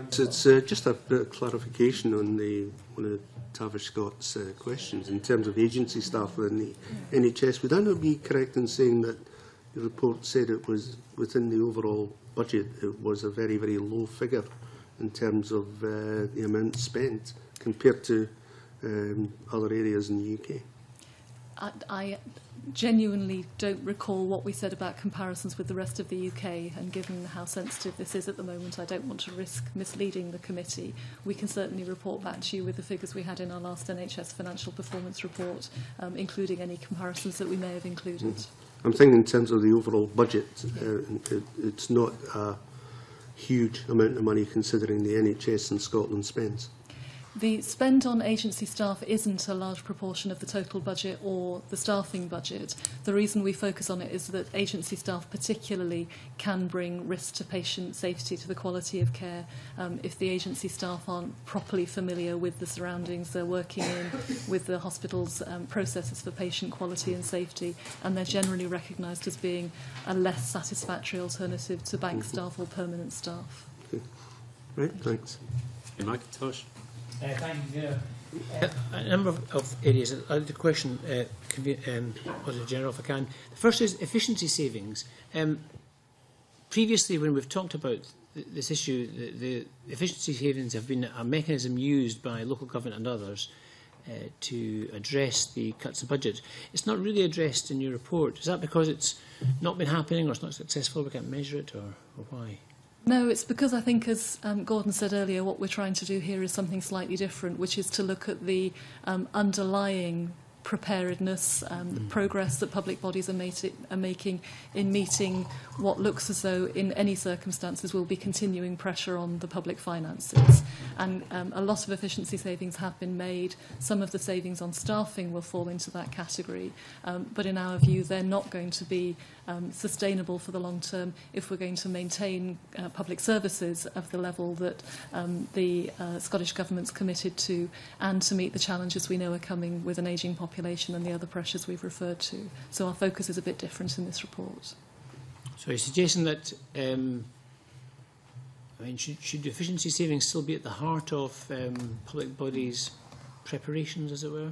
[SPEAKER 9] So it's uh, just a bit of clarification on the one of Tavish Scott's uh, questions in terms of agency staff within the NHS. Would I not be correct in saying that the report said it was within the overall budget, it was a very, very low figure in terms of uh, the amount spent compared to um, other areas in the UK?
[SPEAKER 2] I, genuinely don't recall what we said about comparisons with the rest of the UK, and given how sensitive this is at the moment, I don't want to risk misleading the committee. We can certainly report back to you with the figures we had in our last NHS financial performance report, um, including any comparisons that we may have included. Mm.
[SPEAKER 9] I'm thinking in terms of the overall budget, uh, it, it's not a huge amount of money considering the NHS in Scotland spends.
[SPEAKER 2] The spend on agency staff isn't a large proportion of the total budget or the staffing budget. The reason we focus on it is that agency staff particularly can bring risk to patient safety, to the quality of care. Um, if the agency staff aren't properly familiar with the surroundings they're working in, with the hospital's um, processes for patient quality and safety, and they're generally recognised as being a less satisfactory alternative to bank staff or permanent staff.
[SPEAKER 9] Right, thanks.
[SPEAKER 1] Macintosh.
[SPEAKER 10] Uh, thank you, Uh, a number of, of areas. Like to question uh, um, Auditor General if I can. The first is efficiency savings. Um, previously, when we've talked about th- this issue, the, the efficiency savings have been a mechanism used by local government and others uh, to address the cuts in budget. It's not really addressed in your report. Is that because it's not been happening or it's not successful, we can't measure it, or, or why?
[SPEAKER 2] No, it's because I think, as um, Gordon said earlier, what we're trying to do here is something slightly different, which is to look at the um, underlying preparedness, um, the progress that public bodies are, mati- are making in meeting what looks as though, in any circumstances, will be continuing pressure on the public finances. And um, a lot of efficiency savings have been made. Some of the savings on staffing will fall into that category. Um, but in our view, they're not going to be um, sustainable for the long term if we're going to maintain uh, public services of the level that um, the uh, Scottish Government's committed to and to meet the challenges we know are coming with an ageing population and the other pressures we've referred to. So our focus is a bit different in this report.
[SPEAKER 10] So you're suggesting that, um, I mean, should, should efficiency savings still be at the heart of um, public bodies' preparations, as it were?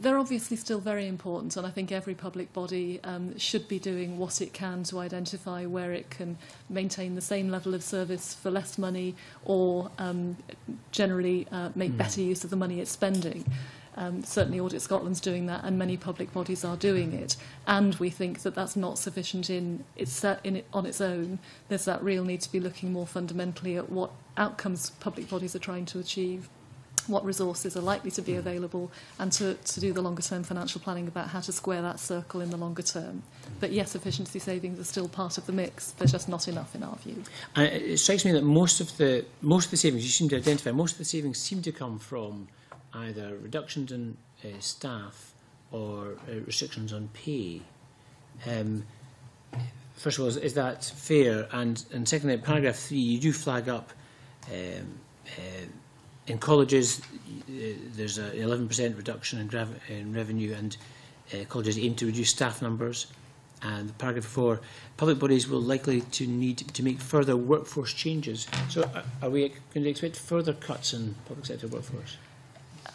[SPEAKER 2] They're obviously still very important, and I think every public body um, should be doing what it can to identify where it can maintain the same level of service for less money or um, generally uh, make
[SPEAKER 10] Mm.
[SPEAKER 2] better use of the money it's spending. Um, certainly Audit Scotland's doing that, and many public bodies are doing it. And we think that that's not sufficient in, it's, in it, on its own. There's that real need to be looking more fundamentally at what outcomes public bodies are trying to achieve what resources are likely to be available and to, to do the longer term financial planning about how to square that circle in the longer term. But yes, efficiency savings are still part of the mix. They're just not enough in our view.
[SPEAKER 10] And it it strikes me that most of the most of the savings you seem to identify, most of the savings seem to come from either reductions in uh, staff or uh, restrictions on pay. Um, first of all, is, is that fair? And, and secondly, paragraph three, you do flag up um, uh, in colleges uh, there's an 11% reduction in, in revenue and uh, colleges aim to reduce staff numbers. And paragraph four, public bodies will likely to need to make further workforce changes. So uh, are we going to expect further cuts in public sector workforce?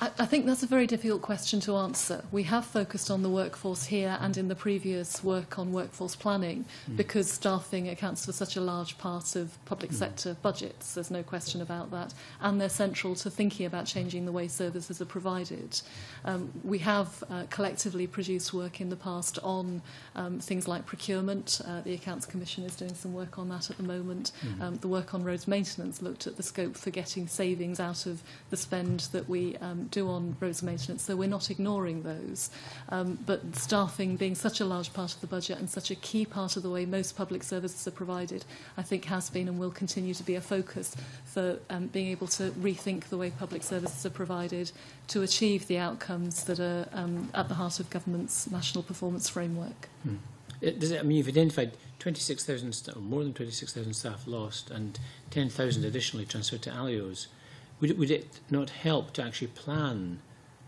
[SPEAKER 2] I, I think that's a very difficult question to answer. We have focused on the workforce here and in the previous work on workforce planning
[SPEAKER 10] Mm.
[SPEAKER 2] because staffing accounts for such a large part of public
[SPEAKER 10] Mm.
[SPEAKER 2] sector budgets. There's no question about that. And they're central to thinking about changing the way services are provided. Um, we have uh, collectively produced work in the past on um, things like procurement. Uh, the Accounts Commission is doing some work on that at the moment.
[SPEAKER 10] Mhm.
[SPEAKER 2] Um, the work on roads maintenance looked at the scope for getting savings out of the spend that we um, do on roads maintenance, so we're not ignoring those. Um, but staffing being such a large part of the budget and such a key part of the way most public services are provided, I think has been and will continue to be a focus for um, being able to rethink the way public services are provided to achieve the outcomes that are um, at the heart of government's national performance framework.
[SPEAKER 10] Hmm. Does it, I mean, you've identified 26,000, more than 26,000 staff lost and 10,000 additionally transferred to ALEOs. Would it, would it not help to actually plan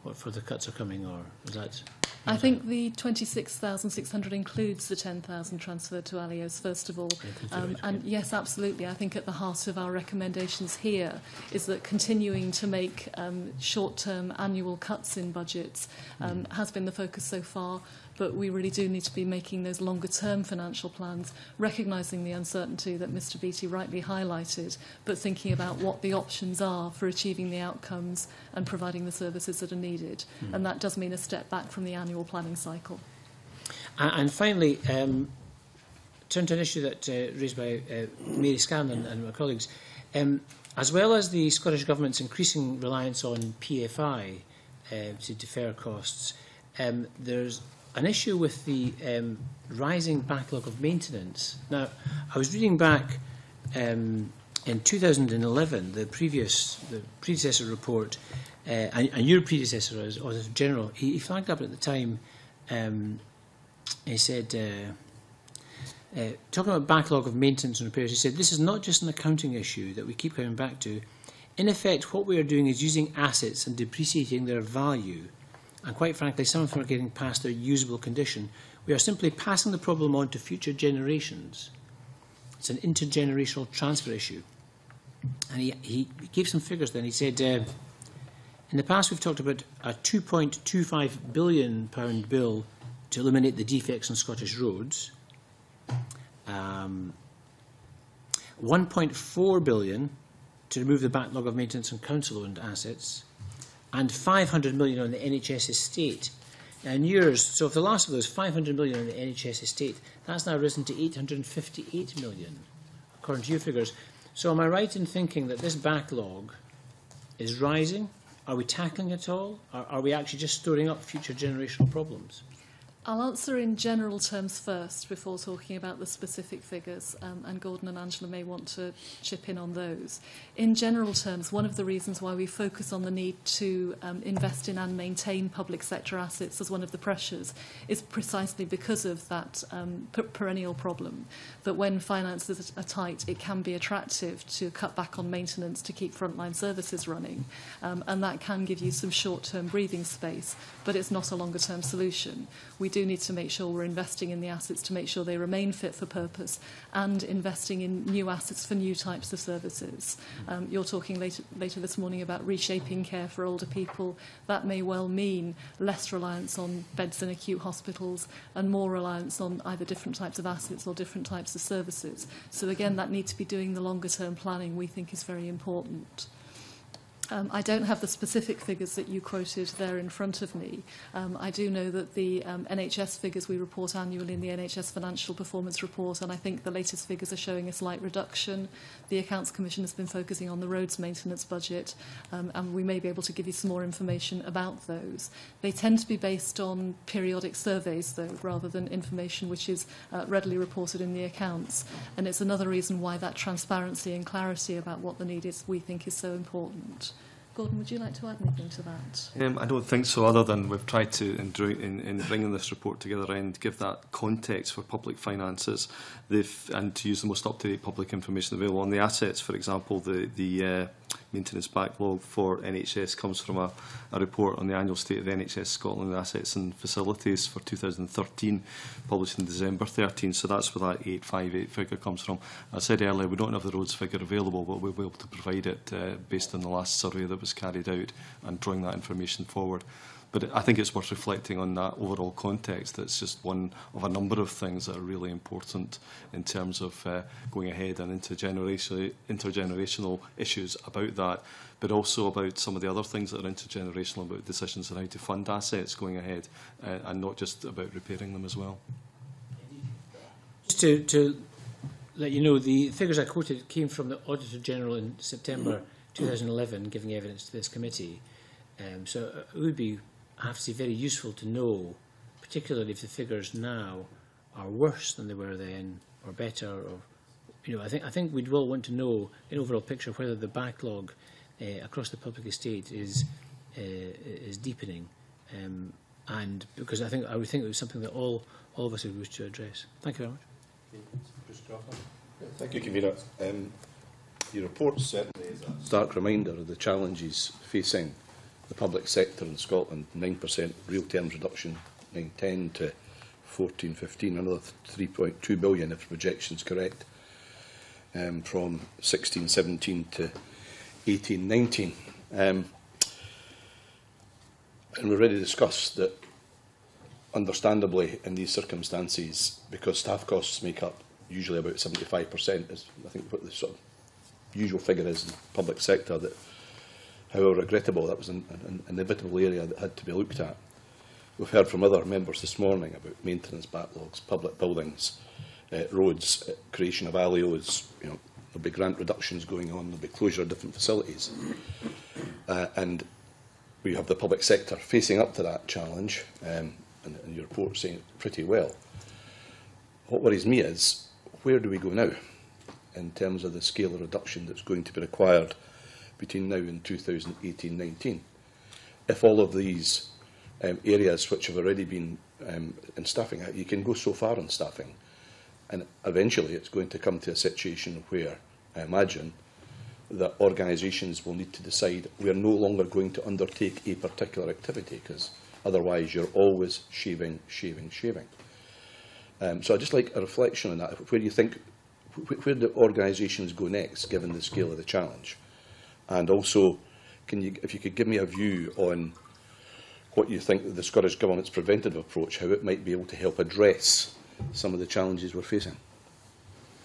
[SPEAKER 10] what further cuts are coming, or is that?
[SPEAKER 2] I think the 26,600 includes the 10,000 transferred to Alios, first of all. Um, and yes, absolutely. I think at the heart of our recommendations here is that continuing to make um, short term annual cuts in budgets um, hmm. has been the focus so far. But we really do need to be making those longer-term financial plans, recognising the uncertainty that Mr Beattie rightly highlighted, but thinking about what the options are for achieving the outcomes and providing the services that are needed.
[SPEAKER 10] Mm.
[SPEAKER 2] And that does mean a step back from the annual planning cycle.
[SPEAKER 10] And, and finally, um, turn to an issue that uh, raised by uh, Mary Scanlon and my colleagues. Um, as well as the Scottish Government's increasing reliance on PFI uh, to defer costs, um, there's an issue with the um, rising backlog of maintenance. Now, I was reading back um, in 2011, the previous, the predecessor report, uh, and, and your predecessor as Auditor General, he, he flagged up at the time, um, he said, uh, uh, talking about backlog of maintenance and repairs, he said, this is not just an accounting issue that we keep coming back to. In effect, what we are doing is using assets and depreciating their value. And quite frankly, some of them are getting past their usable condition. We are simply passing the problem on to future generations. It's an intergenerational transfer issue. And he, he gave some figures then. He said, uh, in the past we've talked about a 2.25 billion pound bill to eliminate the defects on Scottish roads. Um, 1.4 billion to remove the backlog of maintenance on council-owned assets, and 500 million on the NHS estate. And yours, so if the last of those 500 million on the NHS estate, that's now risen to 858 million, according to your figures. So am I right in thinking that this backlog is rising? Are we tackling it all? Are, are we actually just storing up future generational problems?
[SPEAKER 2] I'll answer in general terms first before talking about the specific figures, um, and Gordon and Angela may want to chip in on those. In general terms, one of the reasons why we focus on the need to um, invest in and maintain public sector assets as one of the pressures is precisely because of that um, per perennial problem, that when finances are tight, it can be attractive to cut back on maintenance to keep frontline services running, um, and that can give you some short-term breathing space, but it's not a longer-term solution. We do need to make sure we're investing in the assets to make sure they remain fit for purpose and investing in new assets for new types of services. Um, you're talking later, later this morning about reshaping care for older people. That may well mean less reliance on beds in acute hospitals and more reliance on either different types of assets or different types of services. So again, that need to be doing the longer term planning we think is very important. Um, I don't have the specific figures that you quoted there in front of me. Um, I do know that the um, NHS figures we report annually in the NHS Financial Performance Report, and I think the latest figures are showing a slight reduction. The Accounts Commission has been focusing on the roads maintenance budget, um, and we may be able to give you some more information about those. They tend to be based on periodic surveys, though, rather than information which is uh, readily reported in the accounts. And it's another reason why that transparency and clarity about what the need is, we think, is so important. Gordon, would you like to add anything to that?
[SPEAKER 4] Um, I don't think so, other than we've tried to, in, in, in bringing this report together and give that context for public finances they've, and to use the most up-to-date public information available on the assets. For example, the, the uh, maintenance backlog for NHS comes from a, a report on the annual state of NHS Scotland assets and facilities for 2013, published in December 13. So that's where that 858 figure comes from. I said earlier, we don't have the roads figure available, but we'll be able to provide it uh, based on the last survey that was carried out and drawing that information forward. But I think it's worth reflecting on that overall context. It's just one of a number of things that are really important in terms of uh, going ahead and intergenerational, intergenerational issues about that, but also about some of the other things that are intergenerational about decisions on how to fund assets going ahead uh, and not just about repairing them as well.
[SPEAKER 10] Just to, to let you know, the figures I quoted came from the Auditor General in September mm. 2011, giving evidence to this committee. Um, so uh, it would be Say, very useful to know, particularly if the figures now are worse than they were then, or better, or you know, I think I think we'd all want to know an overall picture of whether the backlog uh, across the public estate is uh, is deepening, um, and because I think I would think it was something that all all of us would wish to address. Thank you very much.
[SPEAKER 5] Thank you, Convener. Um, your report certainly is a stark reminder of the challenges facing the public sector in Scotland, 9% real terms reduction, 910 to 14, 15, another 3.2 billion if projections correct, um, from 16, 17 to 18, 19. Um, and we've already discussed that understandably in these circumstances, because staff costs make up usually about 75%, is I think what the sort of usual figure is in the public sector, that however regrettable, that was an, an inevitable area that had to be looked at. We've heard from other members this morning about maintenance backlogs, public buildings, uh, roads, uh, creation of alios, you know, there'll be grant reductions going on, there'll be closure of different facilities. Uh, and we have the public sector facing up to that challenge, um, and, and your report's saying it pretty well. What worries me is, where do we go now in terms of the scale of reduction that's going to be required between now and 2018-19. If all of these um, areas which have already been um, in staffing, you can go so far in staffing, and eventually it's going to come to a situation where, I imagine, that organisations will need to decide we are no longer going to undertake a particular activity because otherwise you're always shaving, shaving, shaving. Um, so I'd just like a reflection on that. Where do you think, wh where do organisations go next, given the scale of the challenge? And also, can you, if you could give me a view on what you think the Scottish Government's preventative approach, how it might be able to help address some of the challenges we're facing.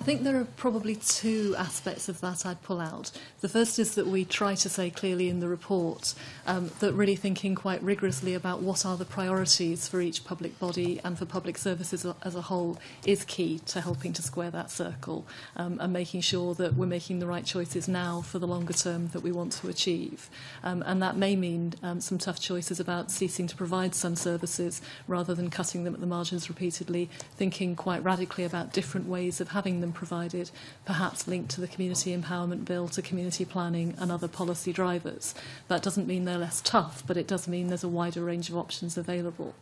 [SPEAKER 2] I think there are probably two aspects of that I'd pull out. The first is that we try to say clearly in the report um, that really thinking quite rigorously about what are the priorities for each public body and for public services as a whole is key to helping to square that circle um, and making sure that we're making the right choices now for the longer term that we want to achieve. Um, and that may mean um, some tough choices about ceasing to provide some services rather than cutting them at the margins repeatedly, thinking quite radically about different ways of having them provided, perhaps linked to the Community Empowerment Bill, to community planning and other policy drivers. That doesn't mean they're less tough, but it does mean there's a wider range of options available.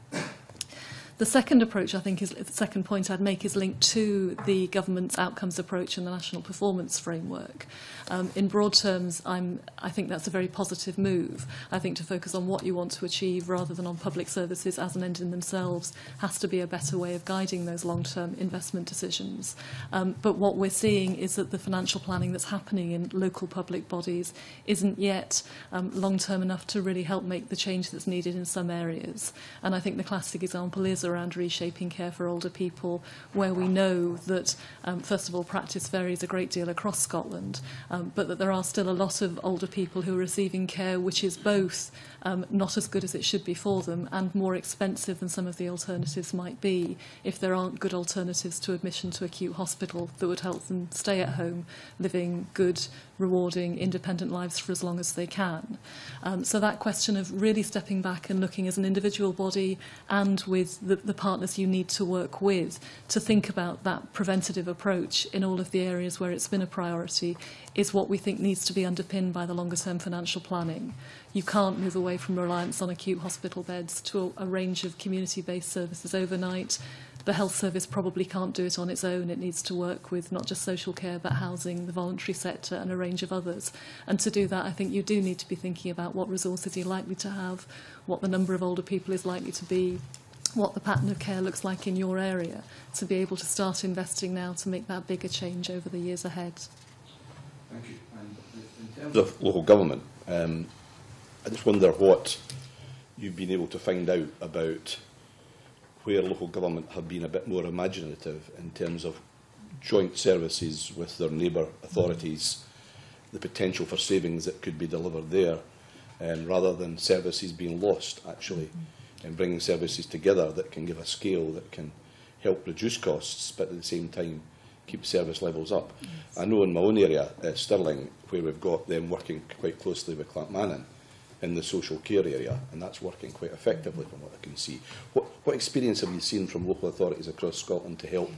[SPEAKER 2] The second approach, I think, is the second point I'd make is linked to the government's outcomes approach and the national performance framework. Um, in broad terms, I'm, I think that's a very positive move. I think to focus on what you want to achieve rather than on public services as an end in themselves has to be a better way of guiding those long-term investment decisions. Um, but what we're seeing is that the financial planning that's happening in local public bodies isn't yet um, long-term enough to really help make the change that's needed in some areas. And I think the classic example is around reshaping care for older people, where we know that, um, first of all, practice varies a great deal across Scotland, um, but that there are still a lot of older people who are receiving care which is both um, not as good as it should be for them and more expensive than some of the alternatives might be if there aren't good alternatives to admission to acute hospital that would help them stay at home living good rewarding independent lives for as long as they can. Um, so that question of really stepping back and looking as an individual body and with the, the partners you need to work with to think about that preventative approach in all of the areas where it's been a priority is what we think needs to be underpinned by the longer term financial planning. You can't move away from reliance on acute hospital beds to a, a range of community based services overnight The health service probably can't do it on its own. It needs to work with not just social care, but housing, the voluntary sector, and a range of others. And to do that, I think you do need to be thinking about what resources you're likely to have, what the number of older people is likely to be, what the pattern of care looks like in your area, to be able to start investing now to make that bigger change over the years ahead.
[SPEAKER 5] Thank you. And in terms of local government, um, I just wonder what you've been able to find out about where local government have been a bit more imaginative in terms of joint services with their neighbour authorities, the potential for savings that could be delivered there, um, rather than services being lost, actually, mm-hmm. and bringing services together that can give a scale that can help reduce costs, but at the same time keep service levels up. Yes. I know in my own area, uh, Stirling, where we've got them working quite closely with Clapmanan, in the social care area, and that's working quite effectively from what I can see. What, what experience have you seen from local authorities across Scotland to help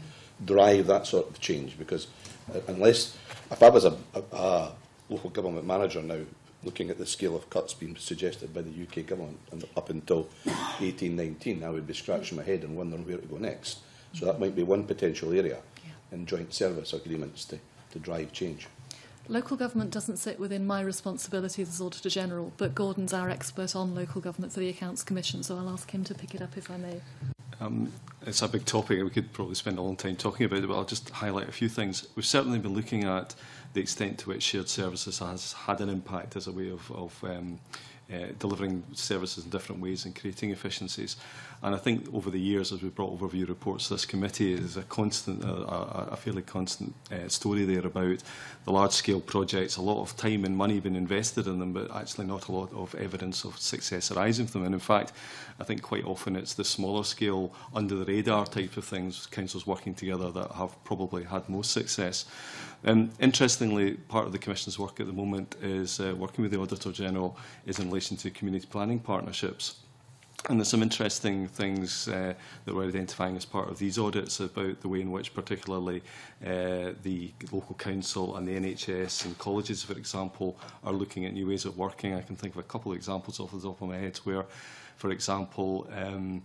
[SPEAKER 5] drive that sort of change? Because uh, unless, if I was a, a, a local government manager now, looking at the scale of cuts being suggested by the UK government and up until 1819, I would be scratching my head and wondering where to go next. So that might be one potential area yeah. in joint service agreements to, to drive change.
[SPEAKER 2] Local government doesn't sit within my responsibilities as Auditor General, but Gordon's our expert on local government for the Accounts Commission, so I'll ask him to pick it up if I may.
[SPEAKER 4] Um, it's a big topic and we could probably spend a long time talking about it, but I'll just highlight a few things. We've certainly been looking at the extent to which shared services has had an impact as a way of, of um, uh, delivering services in different ways and creating efficiencies. And I think over the years, as we brought overview reports this committee, is a constant, uh, a, a fairly constant uh, story there about the large-scale projects, a lot of time and money being invested in them, but actually not a lot of evidence of success arising from them. And in fact, I think quite often it's the smaller scale, under the radar type of things, councils working together that have probably had most success. Um, interestingly, part of the Commission's work at the moment is uh, working with the Auditor General is in relation to community planning partnerships. And there's some interesting things uh, that we're identifying as part of these audits about the way in which particularly uh, the local council and the NHS and colleges, for example, are looking at new ways of working. I can think of a couple of examples off the top of my head where, for example, um,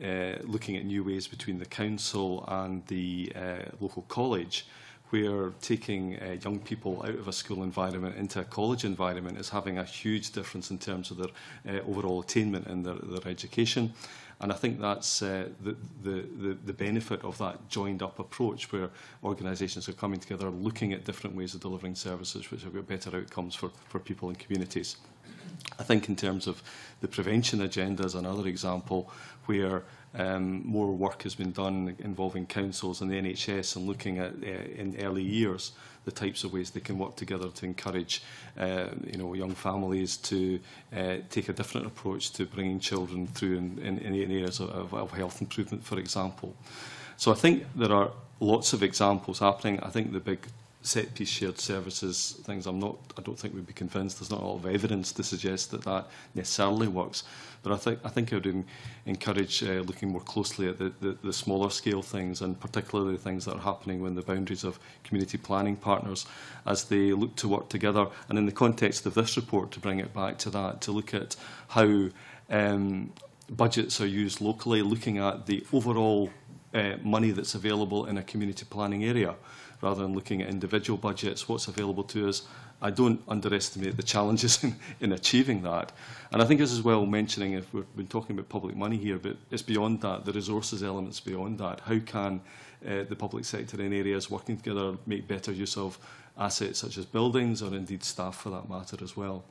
[SPEAKER 4] uh, looking at new ways between the council and the uh, local college, where taking uh, young people out of a school environment into a college environment is having a huge difference in terms of their uh, overall attainment and their, their education. And I think that's uh, the, the, the, benefit of that joined-up approach where organisations are coming together looking at different ways of delivering services which have got better outcomes for, for people and communities. I think in terms of the prevention agenda as another example where Um, more work has been done involving councils and the NHS and looking at uh, in early years the types of ways they can work together to encourage uh, you know young families to uh, take a different approach to bringing children through in, in, in areas of, of health improvement, for example. So I think there are lots of examples happening. I think the big set piece shared services things I'm not I don't think we'd be convinced. There's not a lot of evidence to suggest that that necessarily works. But I think I think I would encourage uh, looking more closely at the, the, the smaller scale things and particularly things that are happening when the boundaries of community planning partners as they look to work together. And in the context of this report to bring it back to that to look at how um, budgets are used locally looking at the overall uh, money that's available in a community planning area rather than looking at individual budgets, what's available to us. I don't underestimate the challenges *laughs* in, in achieving that. And I think this is well mentioning, if we've been talking about public money here, but it's beyond that, the resources elements beyond that. How can uh, the public sector in areas working together make better use of assets such as buildings or indeed staff for that matter as well?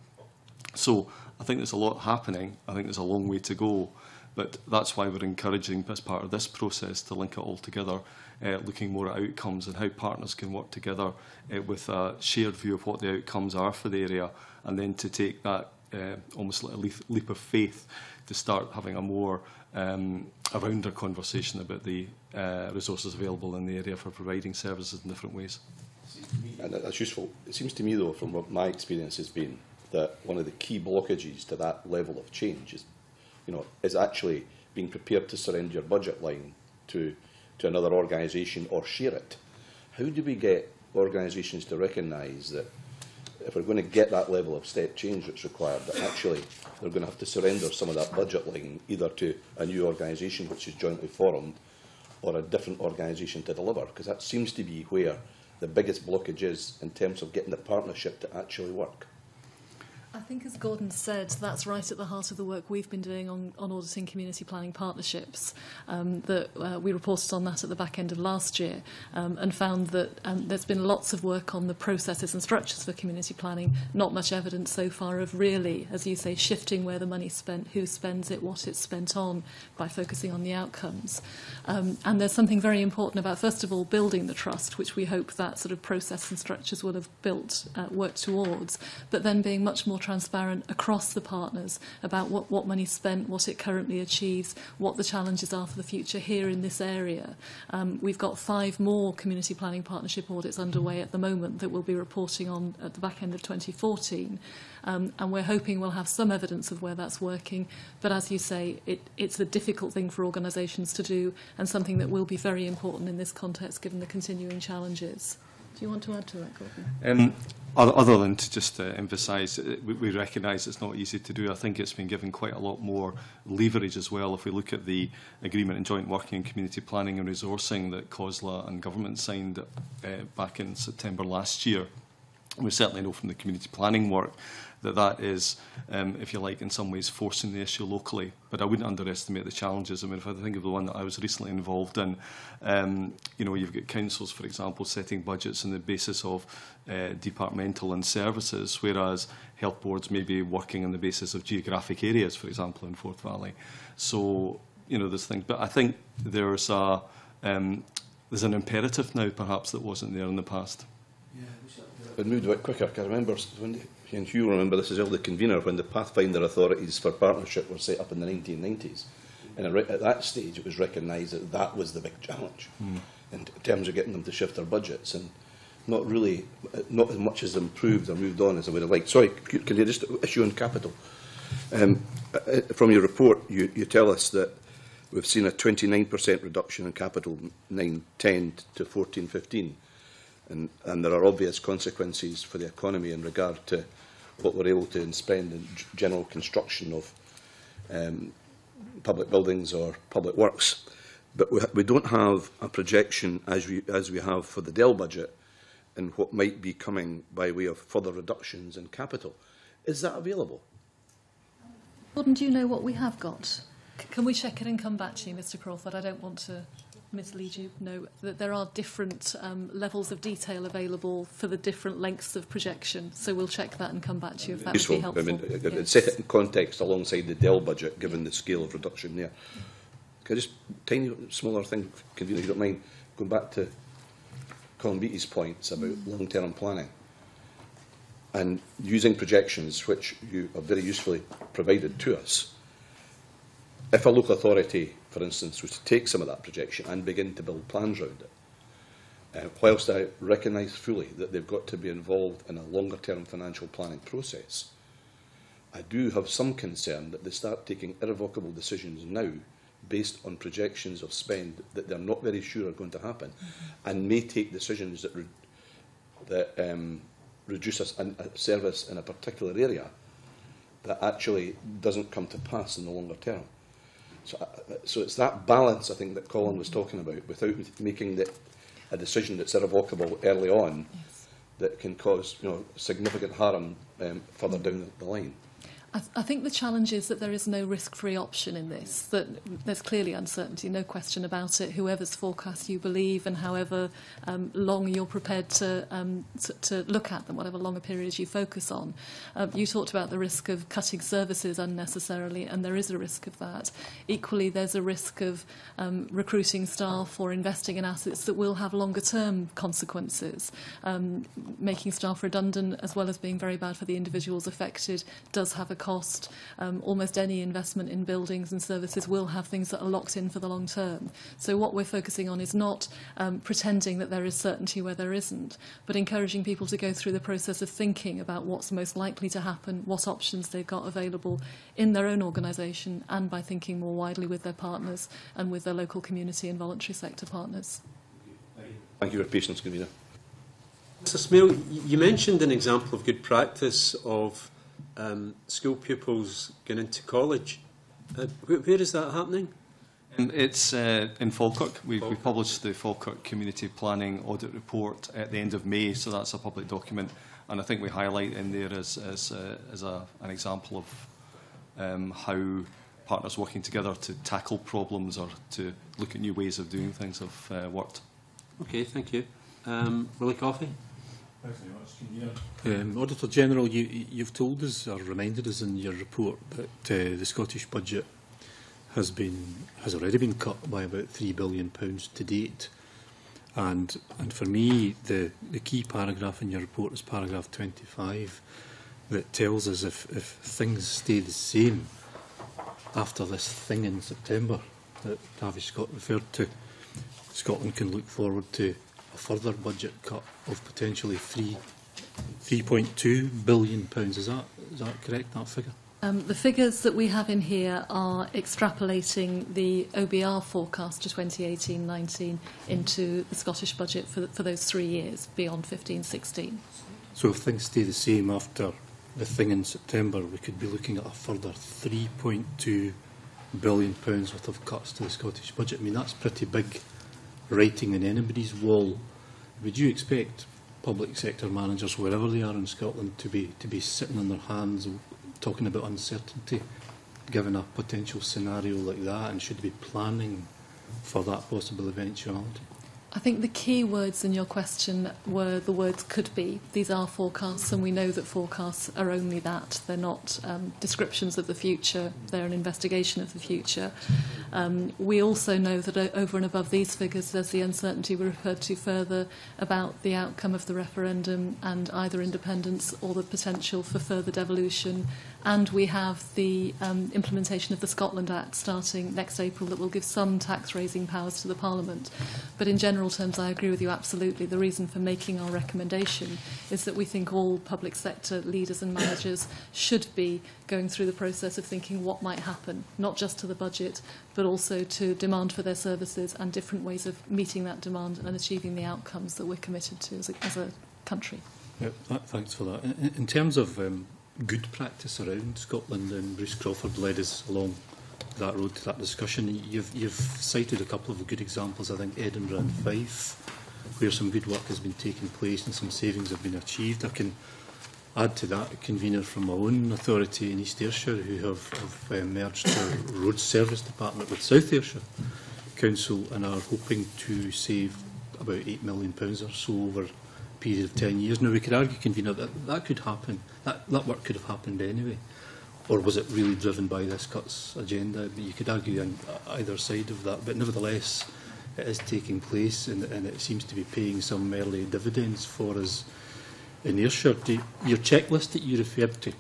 [SPEAKER 4] So I think there's a lot happening. I think there's a long way to go. But that's why we're encouraging, as part of this process, to link it all together uh, looking more at outcomes and how partners can work together uh, with a shared view of what the outcomes are for the area and then to take that uh, almost like a leap, leap of faith to start having a more um, a rounder conversation about the uh, resources available in the area for providing services in different ways.
[SPEAKER 5] And that's useful. It seems to me, though, from what my experience has been, that one of the key blockages to that level of change is, you know, is actually being prepared to surrender your budget line to to another organisation or share it. How do we get organisations to recognise that if we're going to get that level of step change that's required, that actually they're going to have to surrender some of that budget line either to a new organisation which is jointly formed or a different organisation to deliver? Because that seems to be where the biggest blockage is in terms of getting the partnership to actually work.
[SPEAKER 2] I think, as Gordon said, that's right at the heart of the work we've been doing on, on auditing community planning partnerships. Um, that uh, we reported on that at the back end of last year um, and found that um, there's been lots of work on the processes and structures for community planning. Not much evidence so far of really, as you say, shifting where the money's spent, who spends it, what it's spent on, by focusing on the outcomes. Um, and there's something very important about, first of all, building the trust, which we hope that sort of process and structures will have built, uh, worked towards, but then being much more transparent across the partners about what, what money's spent, what it currently achieves, what the challenges are for the future here in this area. Um, we've got five more community planning partnership audits underway at the moment that we'll be reporting on at the back end of 2014. Um, and we're hoping we'll have some evidence of where that's working. But as you say, it, it's a difficult thing for organisations to do and something that will be very important in this context given the continuing challenges you want to add to that, Gordon?
[SPEAKER 4] Um, other than to just uh, emphasise, uh, we recognise it's not easy to do. I think it's been given quite a lot more leverage as well. If we look at the agreement in joint working and community planning and resourcing that COSLA and government signed uh, back in September last year, we certainly know from the community planning work that that is, um, if you like, in some ways forcing the issue locally. But I wouldn't underestimate the challenges. I mean, if I think of the one that I was recently involved in, um, you know, you've got councils, for example, setting budgets on the basis of uh, departmental and services, whereas health boards may be working on the basis of geographic areas, for example, in Forth Valley. So, you know, there's things. But I think there's a um, there's an imperative now, perhaps, that wasn't there in the past.
[SPEAKER 5] Yeah, we moved a bit quicker. I remember when and Hugh remember this is all the convener when the Pathfinder authorities for partnership were set up in the 1990s. And at that stage, it was recognised that that was the big challenge mm. in terms of getting them to shift their budgets. And not really, not as much as improved or moved on as I would have liked. Sorry, can you just issue on capital? Um, uh, from your report, you, you tell us that we've seen a 29% reduction in capital 9-10 to 14-15, and, and there are obvious consequences for the economy in regard to what we're able to spend in general construction of um, public buildings or public works. But we, we don't have a projection as we, as we have for the Dell budget and what might be coming by way of further reductions in capital. Is that available?
[SPEAKER 2] Gordon, do you know what we have got? C can we check it and come back to you, Mr Crawford? I don't want to mislead you. No, that there are different um, levels of detail available for the different lengths of projection. So we'll check that and come back to you if that would be helpful.
[SPEAKER 5] I mean, uh, uh,
[SPEAKER 2] Yes.
[SPEAKER 5] set it in context alongside the DEL budget, given the scale of reduction there. Can I just tiny smaller thing, convener, if you don't mind, going back to Colin Beattie's points about long-term planning and using projections, which you have very usefully provided to us. If a local authority, for instance, was to take some of that projection and begin to build plans around it, uh, whilst I recognise fully that they've got to be involved in a longer-term financial planning process, I do have some concern that they start taking irrevocable decisions now based on projections of spend that they're not very sure are going to happen and may take decisions that, re- that um, reduce us a service in a particular area that actually doesn't come to pass in the longer term. So, uh, so it's that balance, I think, that Colin was talking about, without making the, a decision that's irrevocable early on, that can cause you know, significant harm um, further down the line.
[SPEAKER 2] I, th- I think the challenge is that there is no risk-free option in this. That there's clearly uncertainty, no question about it. Whoever's forecast you believe, and however um, long you're prepared to, um, to to look at them, whatever longer periods you focus on. Um, you talked about the risk of cutting services unnecessarily, and there is a risk of that. Equally, there's a risk of um, recruiting staff or investing in assets that will have longer-term consequences. Um, making staff redundant, as well as being very bad for the individuals affected, does have a cost. Um, almost any investment in buildings and services will have things that are locked in for the long term. So what we're focusing on is not um, pretending that there is certainty where there isn't, but encouraging people to go through the process of thinking about what's most likely to happen, what options they've got available in their own organisation, and by thinking more widely with their partners and with their local community and voluntary sector partners.
[SPEAKER 5] Thank you for your patience, Convener.
[SPEAKER 1] Mr Smail, you mentioned an example of good practice of um, school pupils going into college. Uh, wh where is that happening?
[SPEAKER 4] Um, it's uh, in Falkirk. We've, Falkirk. we published the Falkirk Community Planning Audit Report at the end of May, so that's a public document. And I think we highlight in there as, as, uh, as a, an example of um, how partners working together to tackle problems or to look at new ways of doing things have uh, worked.
[SPEAKER 1] Okay, thank you. Um, Willie Coffey?
[SPEAKER 11] Um, Auditor General, you, you've told us or reminded us in your report that uh, the Scottish budget has been has already been cut by about three billion pounds to date, and and for me the the key paragraph in your report is paragraph 25, that tells us if if things stay the same after this thing in September that Tavish Scott referred to, Scotland can look forward to a further budget cut of potentially three 3.2 billion pounds. Is that is that correct? That figure?
[SPEAKER 2] Um, the figures that we have in here are extrapolating the OBR forecast to 2018-19 into the Scottish budget for, for those three years beyond 15-16.
[SPEAKER 11] So if things stay the same after the thing in September, we could be looking at a further 3.2 billion pounds worth of cuts to the Scottish budget. I mean that's pretty big writing in anybody's wall, would you expect public sector managers, wherever they are in Scotland, to be to be sitting on their hands talking about uncertainty, given a potential scenario like that, and should be planning for that possible eventuality?
[SPEAKER 2] I think the key words in your question were the words could be. These are forecasts, and we know that forecasts are only that. They're not um, descriptions of the future, they're an investigation of the future. Um, we also know that over and above these figures, there's the uncertainty we referred to further about the outcome of the referendum and either independence or the potential for further devolution And we have the um, implementation of the Scotland Act starting next April that will give some tax raising powers to the Parliament. But in general terms, I agree with you absolutely. The reason for making our recommendation is that we think all public sector leaders and managers should be going through the process of thinking what might happen, not just to the budget, but also to demand for their services and different ways of meeting that demand and achieving the outcomes that we're committed to as a, as a country.
[SPEAKER 11] Yeah, th thanks for that. In, in terms of um, good practice around Scotland, and Bruce Crawford led us along that road to that discussion. You've, you've cited a couple of good examples, I think Edinburgh and Fife, where some good work has been taking place and some savings have been achieved. I can add to that a convener from my own authority in East Ayrshire who have, have uh, merged their road service department with South Ayrshire Council and are hoping to save about £8 million or so over period of 10 years. Now, we could argue, convener, that that could happen, that, that work could have happened anyway. Or was it really driven by this cuts agenda? You could argue on either side of that, but nevertheless, it is taking place and, and it seems to be paying some early dividends for us in Ayrshire. Your checklist that you referred to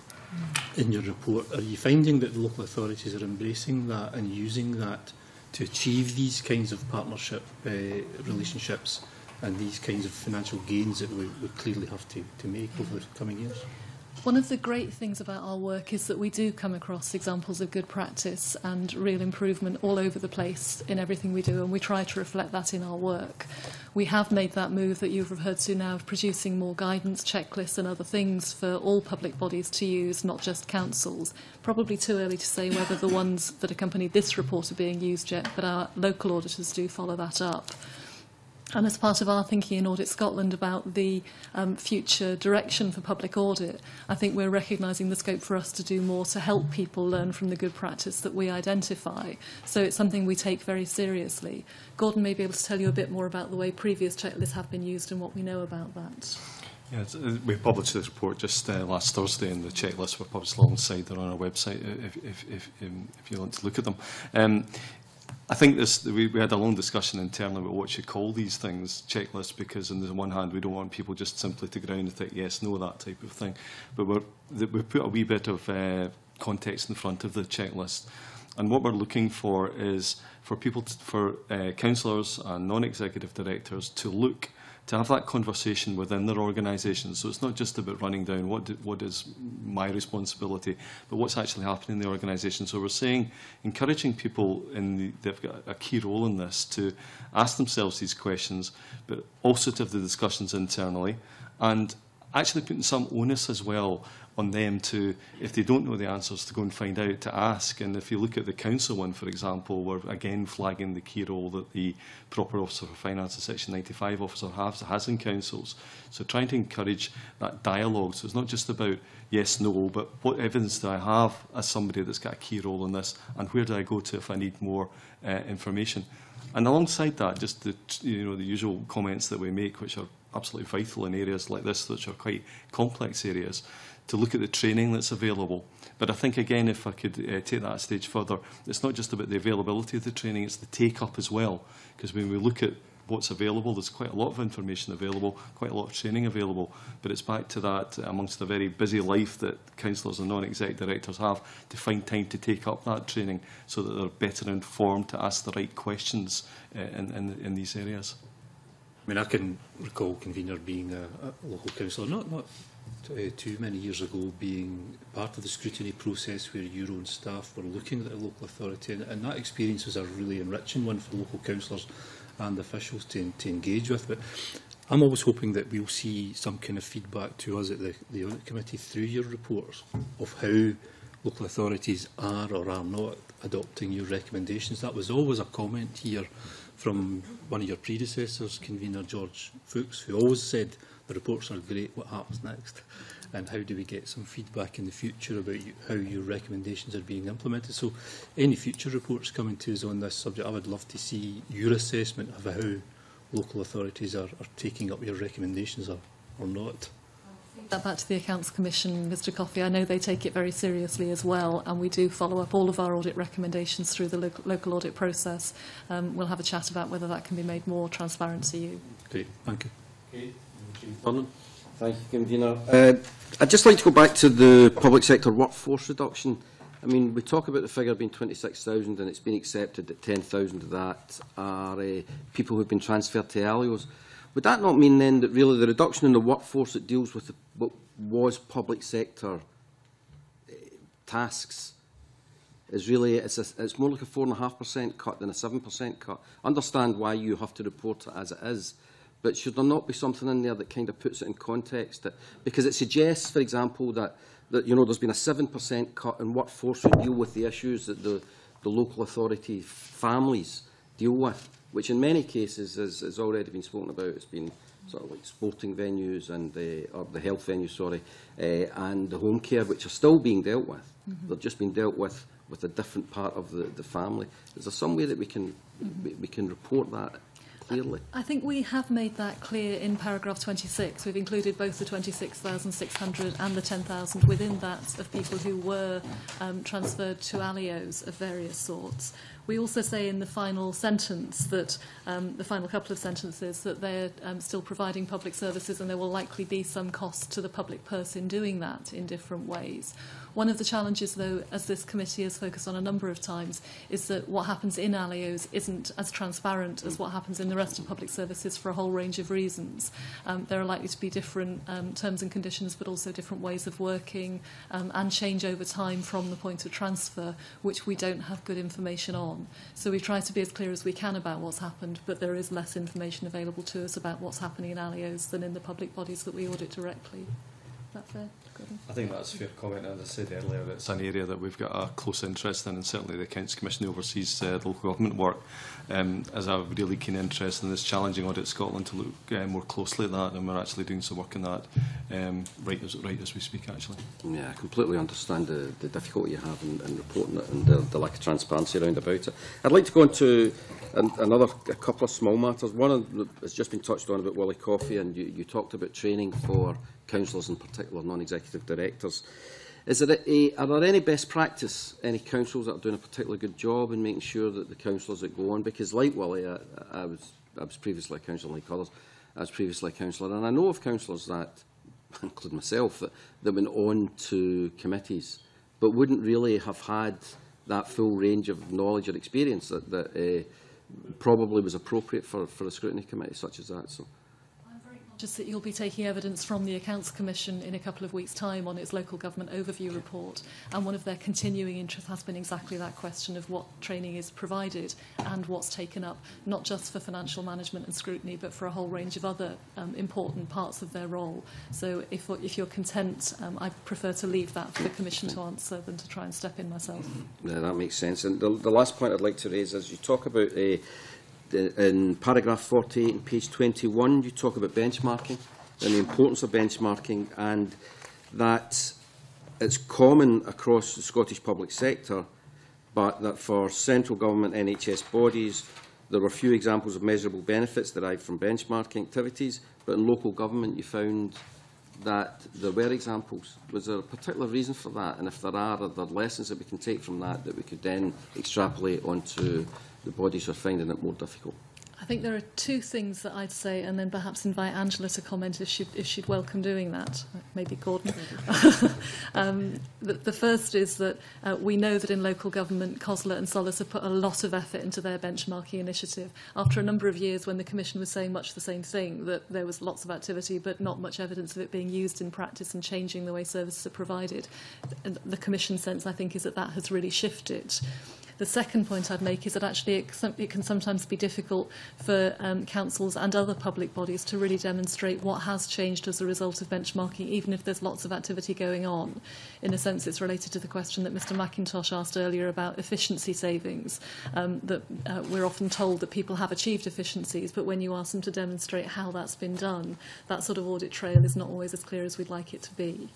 [SPEAKER 11] in your report, are you finding that the local authorities are embracing that and using that to achieve these kinds of partnership uh, relationships and these kinds of financial gains that we, we clearly have to, to make over the coming years?
[SPEAKER 2] One of the great things about our work is that we do come across examples of good practice and real improvement all over the place in everything we do, and we try to reflect that in our work. We have made that move that you've referred to now of producing more guidance, checklists and other things for all public bodies to use, not just councils. Probably too early to say whether the ones that accompany this report are being used yet, but our local auditors do follow that up. And as part of our thinking in Audit Scotland about the um, future direction for public audit, I think we're recognising the scope for us to do more to help people learn from the good practice that we identify. So it's something we take very seriously. Gordon may be able to tell you a bit more about the way previous checklists have been used and what we know about that.
[SPEAKER 4] Yeah, uh, we published this report just uh, last Thursday, and the checklists were published alongside. They're on our website uh, if, if, if, um, if you want to look at them. Um, I think this, we, we, had a long discussion internally about what you call these things, checklists, because on the one hand, we don't want people just simply to ground and think yes, no, that type of thing. But we we've put a wee bit of uh, context in front of the checklist. And what we're looking for is for people, to, for uh, councillors and non-executive directors to look to have that conversation within their organisation. So it's not just about running down what, do, what is my responsibility, but what's actually happening in the organisation. So we're saying, encouraging people, in the, they've got a key role in this, to ask themselves these questions, but also to have the discussions internally, and actually putting some onus as well on them to, if they don't know the answers, to go and find out, to ask. And if you look at the council one, for example, we're again flagging the key role that the proper officer for finance, the section 95 officer has, has in councils. So trying to encourage that dialogue. So it's not just about yes, no, but what evidence do I have as somebody that's got a key role in this, and where do I go to if I need more uh, information? And alongside that, just the, you know, the usual comments that we make, which are absolutely vital in areas like this, which are quite complex areas, to look at the training that's available. But I think, again, if I could uh, take that a stage further, it's not just about the availability of the training, it's the take-up as well. Because when we look at what's available, there's quite a lot of information available, quite a lot of training available, but it's back to that, amongst the very busy life that councillors and non-exec directors have, to find time to take up that training so that they're better informed to ask the right questions uh, in, in, in these areas.
[SPEAKER 11] I mean, I can recall convener being a, a local councillor, not, not uh, too many years ago, being part of the scrutiny process where your own staff were looking at a local authority, and, and that experience was a really enriching one for local councillors and officials to, to engage with. But I'm always hoping that we'll see some kind of feedback to us at the, the audit committee through your reports of how local authorities are or are not adopting your recommendations. That was always a comment here from one of your predecessors, convener George Foulkes, who always said the reports are great, what happens next? And how do we get some feedback in the future about you, how your recommendations are being implemented? So any future reports coming to us on this subject, I would love to see your assessment of how local authorities are, are taking up your recommendations or, or not.
[SPEAKER 2] that back to the Accounts Commission, Mr Coffey. I know they take it very seriously as well, and we do follow up all of our audit recommendations through the lo local audit process. Um, we'll have a chat about whether that can be made more transparent to you.
[SPEAKER 11] Great, thank you.
[SPEAKER 1] Okay. Morning.
[SPEAKER 12] Thank you, Convener. Uh, I'd just like to go back to the public sector workforce reduction. I mean, we talk about the figure being 26,000 and it's been accepted that 10,000 of that are uh, people who've been transferred to ALIOs. Would that not mean then that really the reduction in the workforce that deals with the, what was public sector uh, tasks is really, it's, a, it's more like a 4.5% cut than a 7% cut. understand why you have to report it as it is, but should there not be something in there that kind of puts it in context? That, because it suggests, for example, that, that you know, there's been a 7% cut in workforce would deal with the issues that the, the local authority families deal with, which in many cases, as has already been spoken about, it's been sort of like sporting venues and the, or the health venues, sorry, uh, and the home care, which are still being dealt with. Mm -hmm. They've just been dealt with with a different part of the, the family. Is there some way that we can, mm -hmm. we, we can report that clearly.
[SPEAKER 2] I think we have made that clear in paragraph 26. We've included both the 26,600 and the 10,000 within that of people who were um, transferred to alios of various sorts. We also say in the final sentence that, um, the final couple of sentences, that they're um, still providing public services and there will likely be some cost to the public purse in doing that in different ways. One of the challenges, though, as this committee has focused on a number of times, is that what happens in ALEOs isn't as transparent as what happens in the rest of public services for a whole range of reasons. Um, there are likely to be different um, terms and conditions, but also different ways of working um, and change over time from the point of transfer, which we don't have good information on. on. So we try to be as clear as we can about what's happened, but there is less information available to us about what's happening in alios than in the public bodies that we audit directly. that fair?
[SPEAKER 4] I think that's a fair comment. As I said earlier, it's an area that we've got a close interest in, and certainly the Accounts Commission oversees uh, the local government work um, as a really keen interest in this challenging audit Scotland to look uh, more closely at that, and we're actually doing some work on that um, right, as, right as we speak, actually.
[SPEAKER 12] Yeah, I completely understand the, the difficulty you have in, in reporting it and the, the lack of transparency around about it. I'd like to go into an, another a couple of small matters. One has just been touched on about Wally Coffey, and you, you talked about training for councillors, in particular non-executive directors is that a, are there any best practice, any councils that are doing a particularly good job in making sure that the councillors that go on, because like Willie, I, I, was, I was previously a councillor like others, I was previously a councillor, and I know of councillors that, *laughs* including myself, that, that went on to committees, but wouldn't really have had that full range of knowledge and experience that, that uh, probably was appropriate for, for a scrutiny committee such as that. So.
[SPEAKER 2] Just that you'll be taking evidence from the Accounts Commission in a couple of weeks' time on its local government overview report. And one of their continuing interests has been exactly that question of what training is provided and what's taken up, not just for financial management and scrutiny, but for a whole range of other um, important parts of their role. So if, if you're content, um, I prefer to leave that for the Commission to answer than to try and step in myself.
[SPEAKER 12] Yeah, that makes sense. And the, the last point I'd like to raise is you talk about uh, in paragraph 48 and page 21, you talk about benchmarking and the importance of benchmarking and that it's common across the Scottish public sector, but that for central government NHS bodies, there were few examples of measurable benefits derived from benchmarking activities, but in local government you found that there were examples. Was there a particular reason for that? And if there are, are there lessons that we can take from that that we could then extrapolate onto the bodies are finding it more difficult?
[SPEAKER 2] I think there are two things that I'd say, and then perhaps invite Angela to comment if, she, if she'd welcome doing that. Maybe Gordon. *laughs* um, the, the first is that uh, we know that in local government, COSLA and SOLACE have put a lot of effort into their benchmarking initiative. After a number of years when the Commission was saying much the same thing, that there was lots of activity but not much evidence of it being used in practice and changing the way services are provided, the Commission sense, I think, is that that has really shifted. The second point I'd make is that actually it, it can sometimes be difficult for um, councils and other public bodies to really demonstrate what has changed as a result of benchmarking, even if there's lots of activity going on. In a sense, it's related to the question that Mr McIntosh asked earlier about efficiency savings, um, that uh, we're often told that people have achieved efficiencies, but when you ask them to demonstrate how that's been done, that sort of audit trail is not always as clear as we'd like it to be.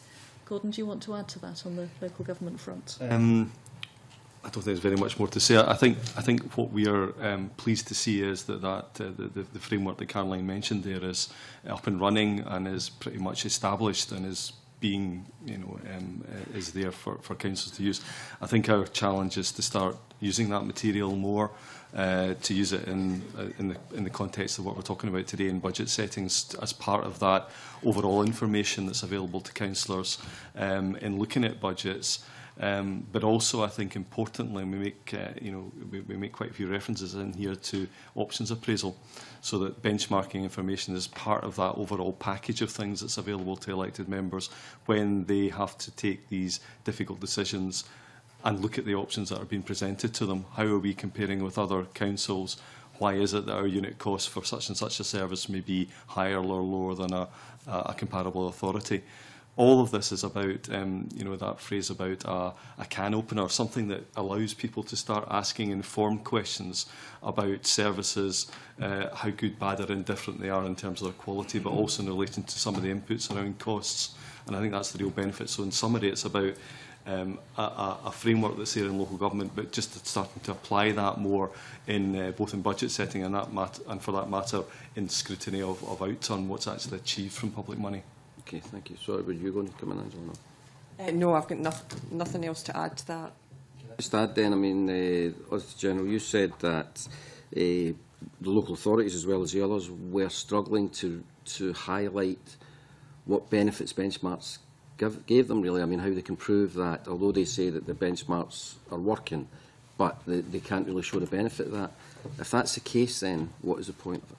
[SPEAKER 2] Gordon, do you want to add to that on the local government front?
[SPEAKER 4] Um, I don't think there's very much more to say. I think I think what we are um, pleased to see is that, that uh, the, the, framework that Caroline mentioned there is up and running and is pretty much established and is being, you know, um, uh, is there for, for councils to use. I think our challenge is to start using that material more, uh, to use it in, uh, in, the, in the context of what we're talking about today in budget settings as part of that overall information that's available to councillors um, in looking at budgets. Um, but also, I think importantly, we make uh, you know we, we, make quite a few references in here to options appraisal, so that benchmarking information is part of that overall package of things that's available to elected members when they have to take these difficult decisions and look at the options that are being presented to them. How are we comparing with other councils? Why is it that our unit cost for such and such a service may be higher or lower than a, a comparable authority? All of this is about, um, you know, that phrase about a, a can opener, something that allows people to start asking informed questions about services, uh, how good, bad or indifferent they are in terms of their quality, but also in relation to some of the inputs around costs. And I think that's the real benefit. So in summary, it's about um, a, a, framework that's there in local government, but just starting to apply that more in uh, both in budget setting and, that mat and for that matter in scrutiny of, of outturn, what's actually achieved from public money.
[SPEAKER 12] Okay, thank you. Sorry, were you going to come in, Angela? No.
[SPEAKER 3] Uh, no, I've got no, nothing else to add to that.
[SPEAKER 12] Just add then, I mean, uh, Auditor General, you said that uh, the local authorities as well as the others were struggling to, to highlight what benefits benchmarks give, gave them really. I mean, how they can prove that, although they say that the benchmarks are working, but they, they can't really show the benefit of that. If that's the case, then what is the point of it?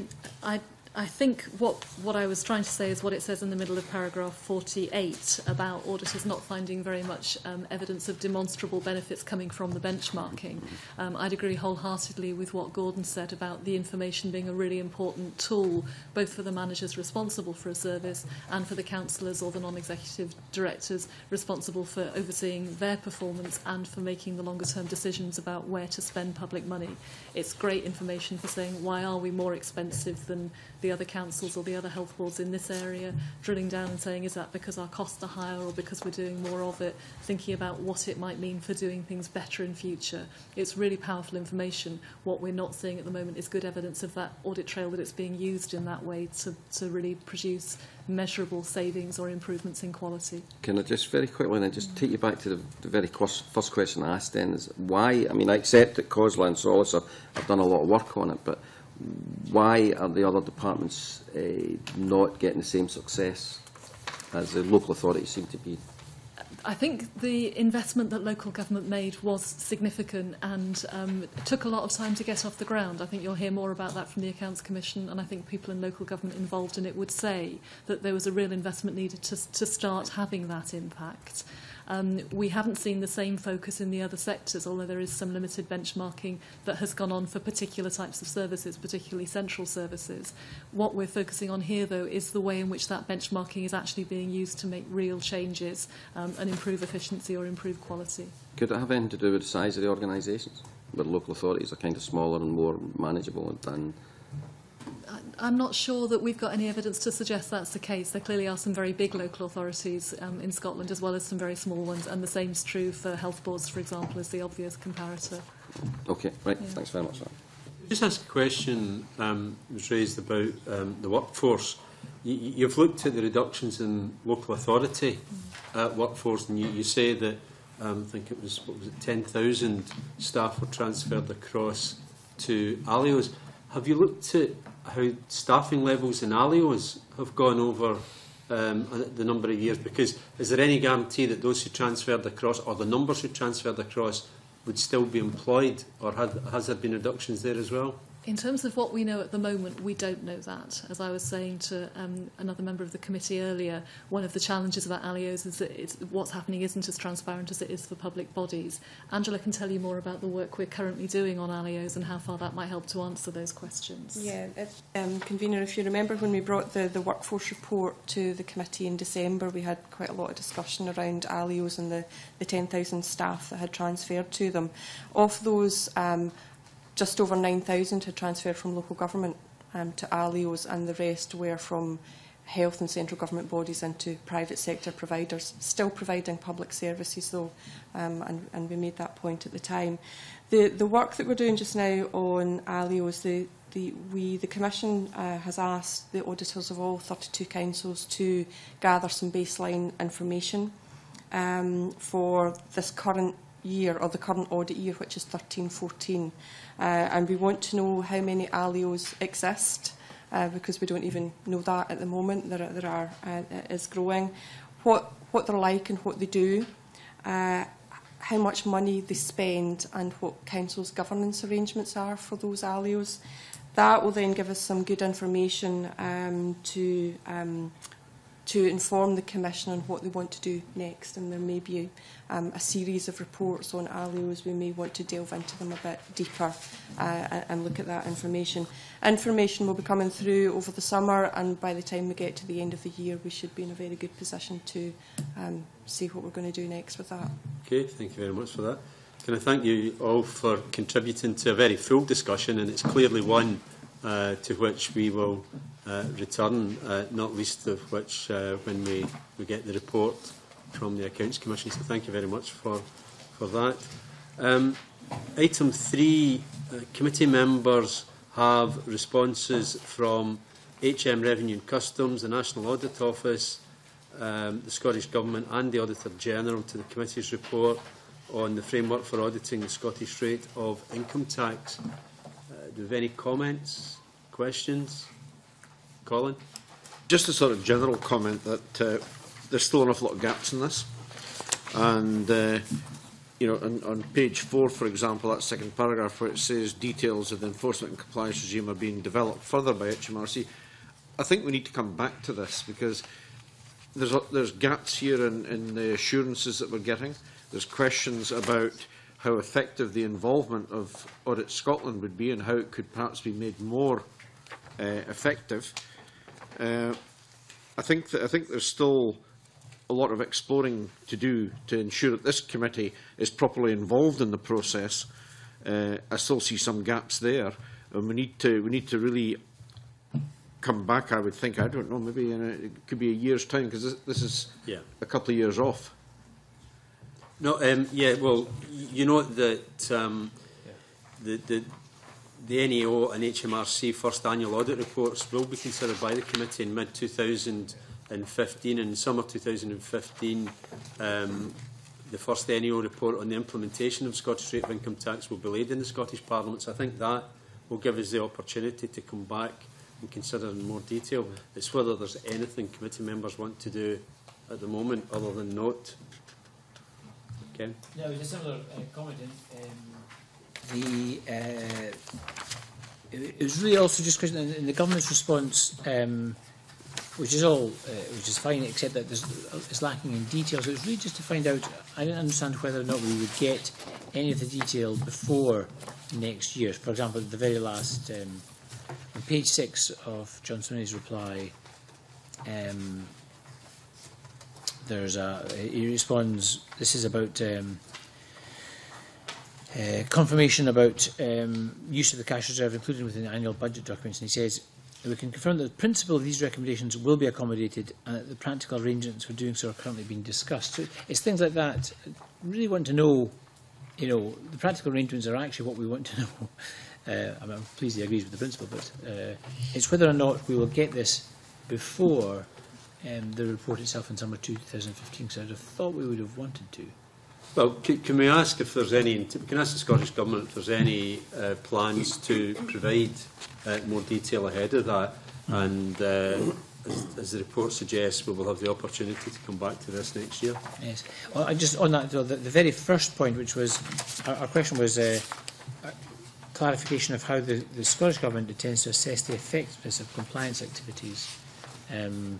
[SPEAKER 2] Um, I I think what, what I was trying to say is what it says in the middle of paragraph 48 about auditors not finding very much um, evidence of demonstrable benefits coming from the benchmarking. Um, I'd agree wholeheartedly with what Gordon said about the information being a really important tool, both for the managers responsible for a service and for the councillors or the non-executive directors responsible for overseeing their performance and for making the longer-term decisions about where to spend public money. It's great information for saying why are we more expensive than the other councils or the other health boards in this area, drilling down and saying, is that because our costs are higher or because we're doing more of it, thinking about what it might mean for doing things better in future. It's really powerful information. What we're not seeing at the moment is good evidence of that audit trail that it's being used in that way to, to really produce measurable savings or improvements in quality.
[SPEAKER 12] Can I just very quickly then just take you back to the, the very first question I asked then is why, I mean I accept that COSLA and Solace have, have done a lot of work on it, but why are the other departments uh, not getting the same success as the local authorities seem to be?
[SPEAKER 2] I think the investment that local government made was significant and um, took a lot of time to get off the ground. I think you'll hear more about that from the Accounts Commission, and I think people in local government involved in it would say that there was a real investment needed to, to start having that impact. Um, we haven't seen the same focus in the other sectors, although there is some limited benchmarking that has gone on for particular types of services, particularly central services. What we're focusing on here, though, is the way in which that benchmarking is actually being used to make real changes um, and improve efficiency or improve quality.
[SPEAKER 12] Could it have anything to do with the size of the organisations? But local authorities are kind of smaller and more manageable than
[SPEAKER 2] I'm not sure that we've got any evidence to suggest that's the case. There clearly are some very big local authorities um, in Scotland as well as some very small ones, and the same is true for health boards, for example, as the obvious comparator.
[SPEAKER 12] Okay, right. Yeah. Thanks very much. Sir.
[SPEAKER 1] Just ask a question um, was raised about um, the workforce. You, you've looked at the reductions in local authority mm. uh, workforce, and you, you say that um, I think it was what was it, 10,000 staff were transferred across to ALEOs. Have you looked at how staffing levels in alios have gone over um, uh, the number of years? Because is there any guarantee that those who transferred across or the numbers who transferred across would still be employed or had, has there been reductions there as well?
[SPEAKER 2] In terms of what we know at the moment, we don't know that. As I was saying to um, another member of the committee earlier, one of the challenges about ALEOs is that what's happening isn't as transparent as it is for public bodies. Angela can tell you more about the work we're currently doing on ALEOs and how far that might help to answer those questions.
[SPEAKER 3] Yeah, if, um, convener, if you remember when we brought the, the workforce report to the committee in December, we had quite a lot of discussion around ALEOs and the, the 10,000 staff that had transferred to them. Of those, um, just over 9,000 had transferred from local government um, to ALEOs and the rest were from health and central government bodies into private sector providers, still providing public services though, um, and, and we made that point at the time. The, the work that we're doing just now on ALEOs, the, the, we, the Commission uh, has asked the auditors of all 32 councils to gather some baseline information um, for this current year, or the current audit year, which is 13-14. Uh, and we want to know how many ALEOs exist, uh, because we don't even know that at the moment. There, are- there are, uh, is growing. What, what they're like and what they do, uh, how much money they spend and what council's governance arrangements are for those ALEOs. That will then give us some good information um, to um, to inform the Commission on what they want to do next. And there may be um, a series of reports on ALIOs. We may want to delve into them a bit deeper uh, and look at that information. Information will be coming through over the summer, and by the time we get to the end of the year, we should be in a very good position to um, see what we're going to do next with that.
[SPEAKER 1] Okay, thank you very much for that. Can I thank you all for contributing to a very full discussion, and it's clearly one uh, to which we will uh, return, uh, not least of which uh, when we, we get the report from the Accounts Commission. So thank you very much for, for that. Um, item three, uh, committee members have responses from HM Revenue and Customs, the National Audit Office, um, the Scottish Government and the Auditor General to the committee's report on the framework for auditing the Scottish rate of income tax. Uh, do we have any comments, questions? Colin?
[SPEAKER 7] Just a sort of general comment that uh, there's still an awful lot of gaps in this. And, uh, you know, on, on page four, for example, that second paragraph where it says details of the enforcement and compliance regime are being developed further by HMRC, I think we need to come back to this because there's, there's gaps here in, in the assurances that we're getting. There's questions about how effective the involvement of Audit Scotland would be and how it could perhaps be made more uh, effective. Uh, I think that I think there's still a lot of exploring to do to ensure that this committee is properly involved in the process. Uh, I still see some gaps there, and we need to we need to really come back. I would think I don't know maybe in a, it could be a year's time because this, this is
[SPEAKER 1] Yeah.
[SPEAKER 7] a couple of years off.
[SPEAKER 1] No, um, yeah, well, you know that um, the, the, the NAO and HMRC first annual audit reports will be considered by the committee in mid-2015 and in summer 2015 um, the first NAO report on the implementation of Scottish rate of income tax will be laid in the Scottish Parliament. So I think that will give us the opportunity to come back and consider in more detail. It's whether there's anything committee members want to do at the moment other than note. Okay.
[SPEAKER 10] No, it was a similar uh, comment. In, um, the uh, it, was really also just question in, the government's response, um, which is all, uh, which is fine, except that there's, it's lacking in detail. So it was really just to find out. I didn't understand whether or not we would get any of the detail before next year. For example, the very last, um, on page six of John Swinney's reply. Um, there's a he responds this is about um, uh, confirmation about um, use of the cash reserve included within the annual budget documents and he says we can confirm that the principle of these recommendations will be accommodated and that the practical arrangements for doing so are currently being discussed. So it's things like that. I really want to know, you know, the practical arrangements are actually what we want to *laughs* know. Uh, I mean, I'm pleased he agrees with the principle, but uh, it's whether or not we will get this before um, the report itself in summer 2015, so I'd have thought we would have wanted to.
[SPEAKER 1] Well, can, can we ask if there's any, we can ask the Scottish Government if there's any uh, plans to provide uh, more detail ahead of that and uh, as, as the report suggests, we will have the opportunity to come back to this next year.
[SPEAKER 10] Yes. Well, just on that, though, the, the very first point, which was our, our question was uh, a clarification of how the, the Scottish Government intends to assess the effectiveness of compliance activities. Um,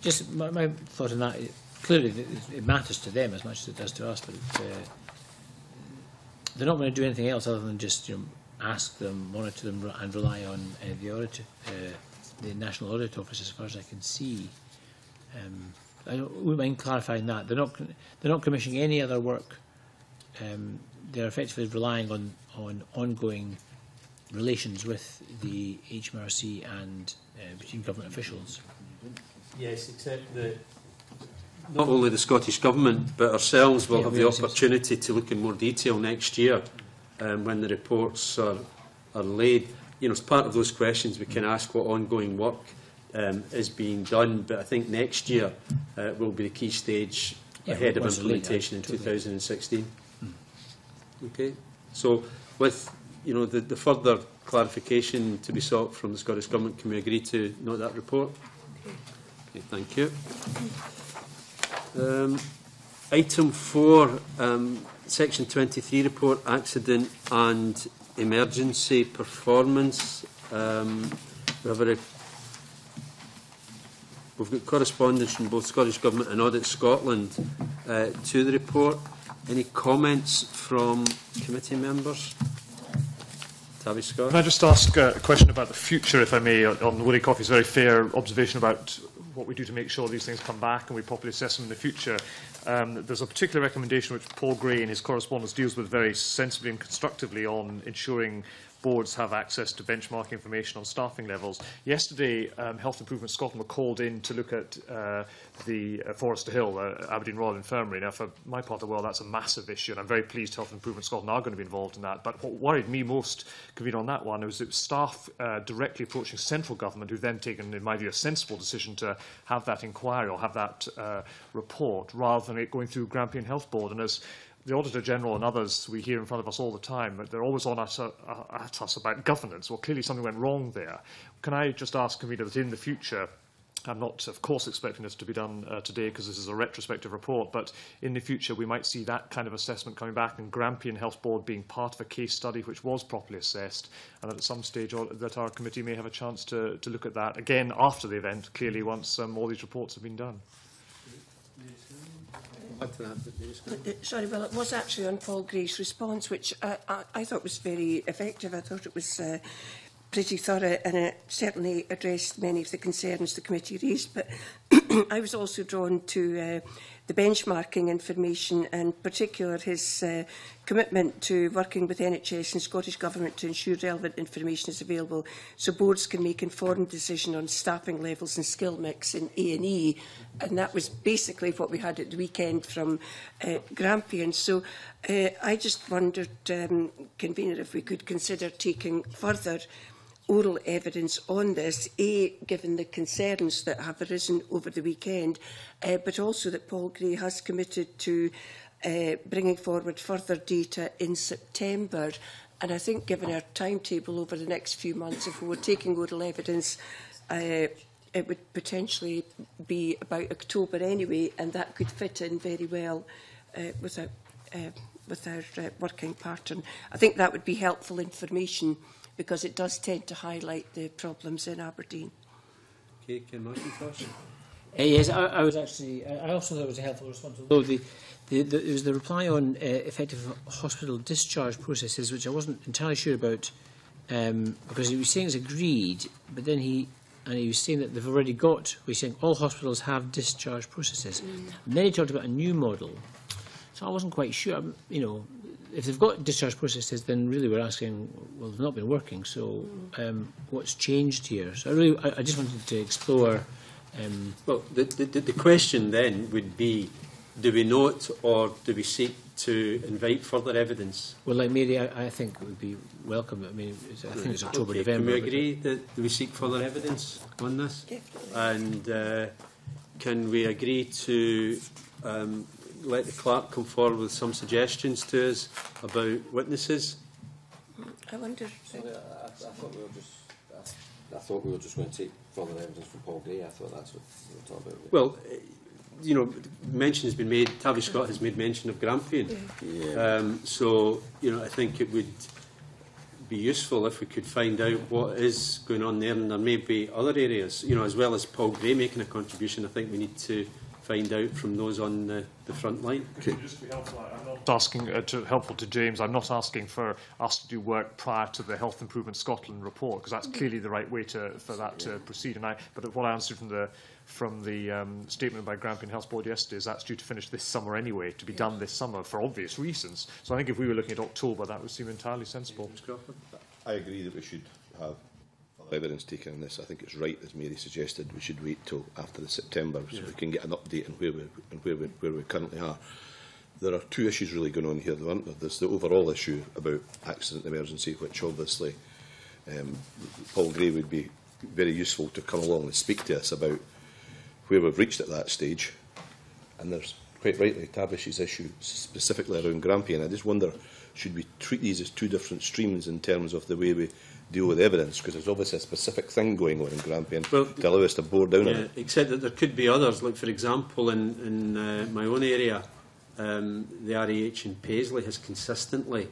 [SPEAKER 10] just my, my thought on that, clearly it, matters to them as much as it does to us, but uh, they're not going to do anything else other than just you know, ask them, monitor them, and rely on uh, the audit, uh, the National Audit Office, as far as I can see. Um, I wouldn't mind clarifying that. They're not, they're not commissioning any other work. Um, they're effectively relying on, on ongoing relations with the HMRC and uh, between government officials.
[SPEAKER 1] Yes, except that not only the Scottish Government, but ourselves will
[SPEAKER 10] Yeah,
[SPEAKER 1] have the opportunity to look in more detail next year um, when the reports are, are laid. You know, as part of those questions, we can ask what ongoing work um, is being done, but I think next year uh, will be the key stage
[SPEAKER 10] Yeah,
[SPEAKER 1] ahead of
[SPEAKER 10] once they're
[SPEAKER 1] implementation in
[SPEAKER 10] totally.
[SPEAKER 1] 2016. Okay, so with you know the, the further clarification to be sought from the Scottish Government, can we agree to note that report? Okay, thank you. Um, item 4, um, Section 23 report, accident and emergency performance. Um, we have a, we've got correspondence from both Scottish Government and Audit Scotland uh, to the report. Any comments from committee members? Tavi Scott.
[SPEAKER 8] Can I just ask uh, a question about the future, if I may, on, on Willie Coffey's very fair observation about what we do to make sure these things come back and we properly assess them in the future. Um, there's a particular recommendation which Paul Gray in his correspondence deals with very sensibly and constructively on ensuring boards have access to benchmark information on staffing levels. Yesterday, um, Health Improvement Scotland were called in to look at uh, the uh, Forrester Hill, uh, Aberdeen Royal Infirmary. Now, for my part of the world, that's a massive issue, and I'm very pleased Health Improvement Scotland are going to be involved in that. But what worried me most, Kavita, on that one was it was staff uh, directly approaching central government, who then taken, in my view, a sensible decision to have that inquiry or have that uh, report, rather than it going through Grampian Health Board. And as the Auditor General and others we hear in front of us all the time, but they're always on at, uh, at us about governance. Well, clearly something went wrong there. Can I just ask, Convener, that in the future, I'm not, of course, expecting this to be done uh, today because this is a retrospective report, but in the future we might see that kind of assessment coming back and Grampian Health Board being part of a case study which was properly assessed and at some stage or, that our committee may have a chance to, to look at that again after the event, clearly once um, all these reports have been done.
[SPEAKER 6] Uh, uh, sorry, well, it was actually on Paul Gray's response, which I, I, I thought was very effective. I thought it was uh, pretty thorough and it certainly addressed many of the concerns the committee raised. But *clears throat* I was also drawn to uh, the benchmarking information and particular his uh, commitment to working with NHS and Scottish Government to ensure relevant information is available so boards can make informed decision on staffing levels and skill mix in A&E and that was basically what we had at the weekend from uh, Grampian so uh, I just wondered um, convener if we could consider taking further oral evidence on this, A, given the concerns that have arisen over the weekend, uh, but also that Paul Gray has committed to uh, bringing forward further data in September. And I think given our timetable over the next few months, if we were taking oral evidence, uh, it would potentially be about October anyway, and that could fit in very well uh, with our, uh, with our uh, working pattern. I think that would be helpful information because it does tend to highlight the problems in Aberdeen.
[SPEAKER 1] Okay, Ken I.
[SPEAKER 10] Uh, yes, I, I was actually. I also thought it was a helpful response. Although the, the, the, it was the reply on uh, effective hospital discharge processes, which I wasn't entirely sure about, um, because he was saying it's agreed, but then he and he was saying that they've already got. He saying all hospitals have discharge processes, mm. and then he talked about a new model. So I wasn't quite sure. You know, if they've got discharge processes, then really we're asking, well, they've not been working. So um, what's changed here? So I really, I, I just wanted to explore. Um,
[SPEAKER 1] Well, the, the, the question then would be, do we note or do we seek to invite further evidence?
[SPEAKER 10] Well, like Mary, I, I think it would be welcome. I mean, it's, I think it's October,
[SPEAKER 1] okay,
[SPEAKER 10] November.
[SPEAKER 1] Can we agree that we seek further evidence on this? And uh, can we agree to um, let the clerk come forward with some suggestions to us about witnesses?
[SPEAKER 6] I wonder.
[SPEAKER 12] Sorry, I, I, I thought we were just. I, I thought we were just going to take further evidence from Paul Gray. I thought that's what we were talking about.
[SPEAKER 1] Well, you know, mention has been made. Tavish Scott has made mention of Grampian.
[SPEAKER 12] Yeah.
[SPEAKER 1] Um, so, you know, I think it would be useful if we could find out what is going on there, and there may be other areas, you know, as well as Paul Gray making a contribution. I think we need to find out from those on the, the front line. Okay.
[SPEAKER 8] Just to be helpful, I'm not asking, uh, to, helpful to James, I'm not asking for us to do work prior to the Health Improvement Scotland report, because that's mm-hmm. clearly the right way to, for that to proceed. And I, but what I answered from the, from the um, statement by Grampian Health Board yesterday is that's due to finish this summer anyway, to be done this summer for obvious reasons. So I think if we were looking at October, that would seem entirely sensible.
[SPEAKER 13] I agree that we should have
[SPEAKER 5] evidence taken on this. I think it's right, as Mary suggested, we should wait till after the September so
[SPEAKER 1] yeah.
[SPEAKER 5] we can get an update on where we, on where we, where we currently are. There are two issues really going on here, though, aren't there? There's the overall issue about accident and emergency, which obviously um, Paul Gray would be very useful to come along and speak to us about where we've reached at that stage. And there's quite rightly Tavish's issue specifically around Grampian. I just wonder, should we treat these as two different streams in terms of the way we deal with evidence? Because there's obviously a specific thing going on in Grampian
[SPEAKER 1] Well,
[SPEAKER 5] to allow us to bore down on it.
[SPEAKER 1] except that there could be others, like for example in, in uh, my own area, um, the RAH in Paisley has consistently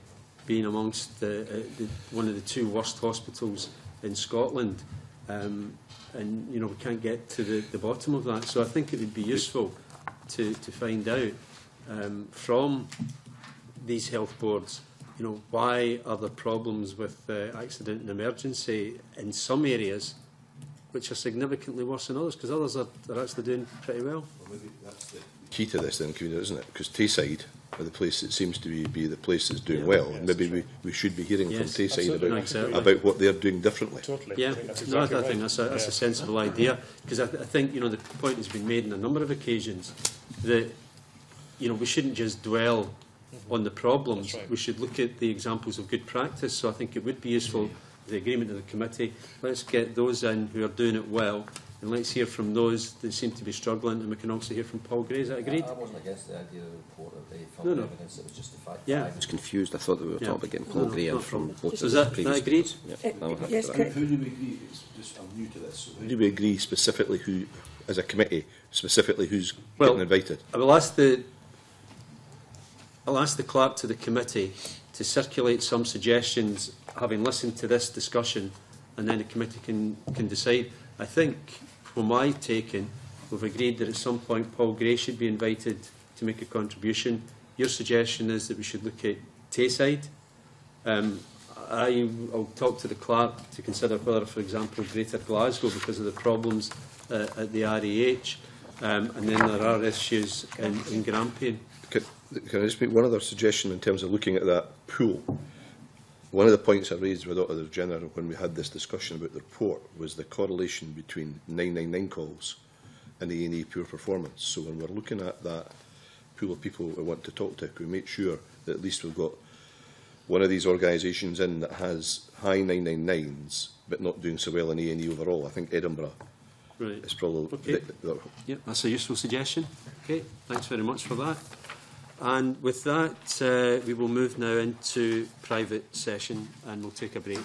[SPEAKER 1] been amongst the, uh, the, one of the two worst hospitals in Scotland. Um, and, you know, we can't get to the, the bottom of that. So I think it would be useful to, to find out um, from these health boards you know, why are there problems with uh, accident and emergency in some areas which are significantly worse than others? Because others are, are actually doing pretty well.
[SPEAKER 5] well maybe that's the key to this then, isn't it? Because Tayside are the place that seems to be, be the place that's doing
[SPEAKER 1] yeah,
[SPEAKER 5] well.
[SPEAKER 11] Yes,
[SPEAKER 5] Maybe we, we should be hearing
[SPEAKER 1] yes,
[SPEAKER 5] from Tayside about,
[SPEAKER 1] exactly.
[SPEAKER 5] about what they're doing differently.
[SPEAKER 11] Totally.
[SPEAKER 1] Yeah,
[SPEAKER 11] I think that's, exactly
[SPEAKER 1] no, I, I think that's, a, that's
[SPEAKER 11] yeah.
[SPEAKER 1] a sensible idea because I, th I think you know the point has been made on a number of occasions that you know we shouldn't just dwell mm -hmm. on the problems.
[SPEAKER 11] That's right.
[SPEAKER 1] We should look at the examples of good practice. So I think it would be useful. The agreement of the committee. Let's get those in who are doing it well and let's hear from those that seem to be struggling, and we can also hear from Paul Gray, is that agreed?
[SPEAKER 13] I wasn't against the idea of the report of the
[SPEAKER 1] No, no.
[SPEAKER 13] evidence, it was just the fact
[SPEAKER 1] Yeah.
[SPEAKER 13] that
[SPEAKER 12] I was confused. I thought that we were
[SPEAKER 1] Yeah.
[SPEAKER 12] talking about getting Paul
[SPEAKER 1] no,
[SPEAKER 12] Gray in from
[SPEAKER 1] from-
[SPEAKER 12] both
[SPEAKER 1] So
[SPEAKER 12] of
[SPEAKER 1] is
[SPEAKER 12] the
[SPEAKER 1] that-
[SPEAKER 12] previous
[SPEAKER 1] that agreed?
[SPEAKER 12] Yeah,
[SPEAKER 6] Uh,
[SPEAKER 12] that
[SPEAKER 6] yes,
[SPEAKER 12] to-
[SPEAKER 5] Who do we agree? It's just, I'm new to this. Who do we agree specifically who, as a committee, specifically who's
[SPEAKER 1] Well,
[SPEAKER 5] getting invited?
[SPEAKER 1] I will ask the I'll ask the clerk to the committee to circulate some suggestions, having listened to this discussion, and then the committee can, can decide. I think, From my taking, we've agreed that at some point Paul Gray should be invited to make a contribution. Your suggestion is that we should look at Tayside. Um, I, I'll talk to the clerk to consider whether, for example, Greater Glasgow, because of the problems uh, at the REH, um, and then there are issues in, in Grampian.
[SPEAKER 5] Can, can I just make one other suggestion in terms of looking at that pool? One of the points I raised with Auditor General when we had this discussion about the report was the correlation between 999 calls and A&E e poor performance. So when we're looking at that pool of people we want to talk to, can we make sure that at least we've got one of these organisations in that has high 999s but not doing so well in A&E overall? I think Edinburgh
[SPEAKER 1] right.
[SPEAKER 5] is probably...
[SPEAKER 1] Okay.
[SPEAKER 5] The, the,
[SPEAKER 1] yep, that's a useful suggestion. Okay, thanks very much for that. And with that, uh, we will move now into private session and we'll take a break.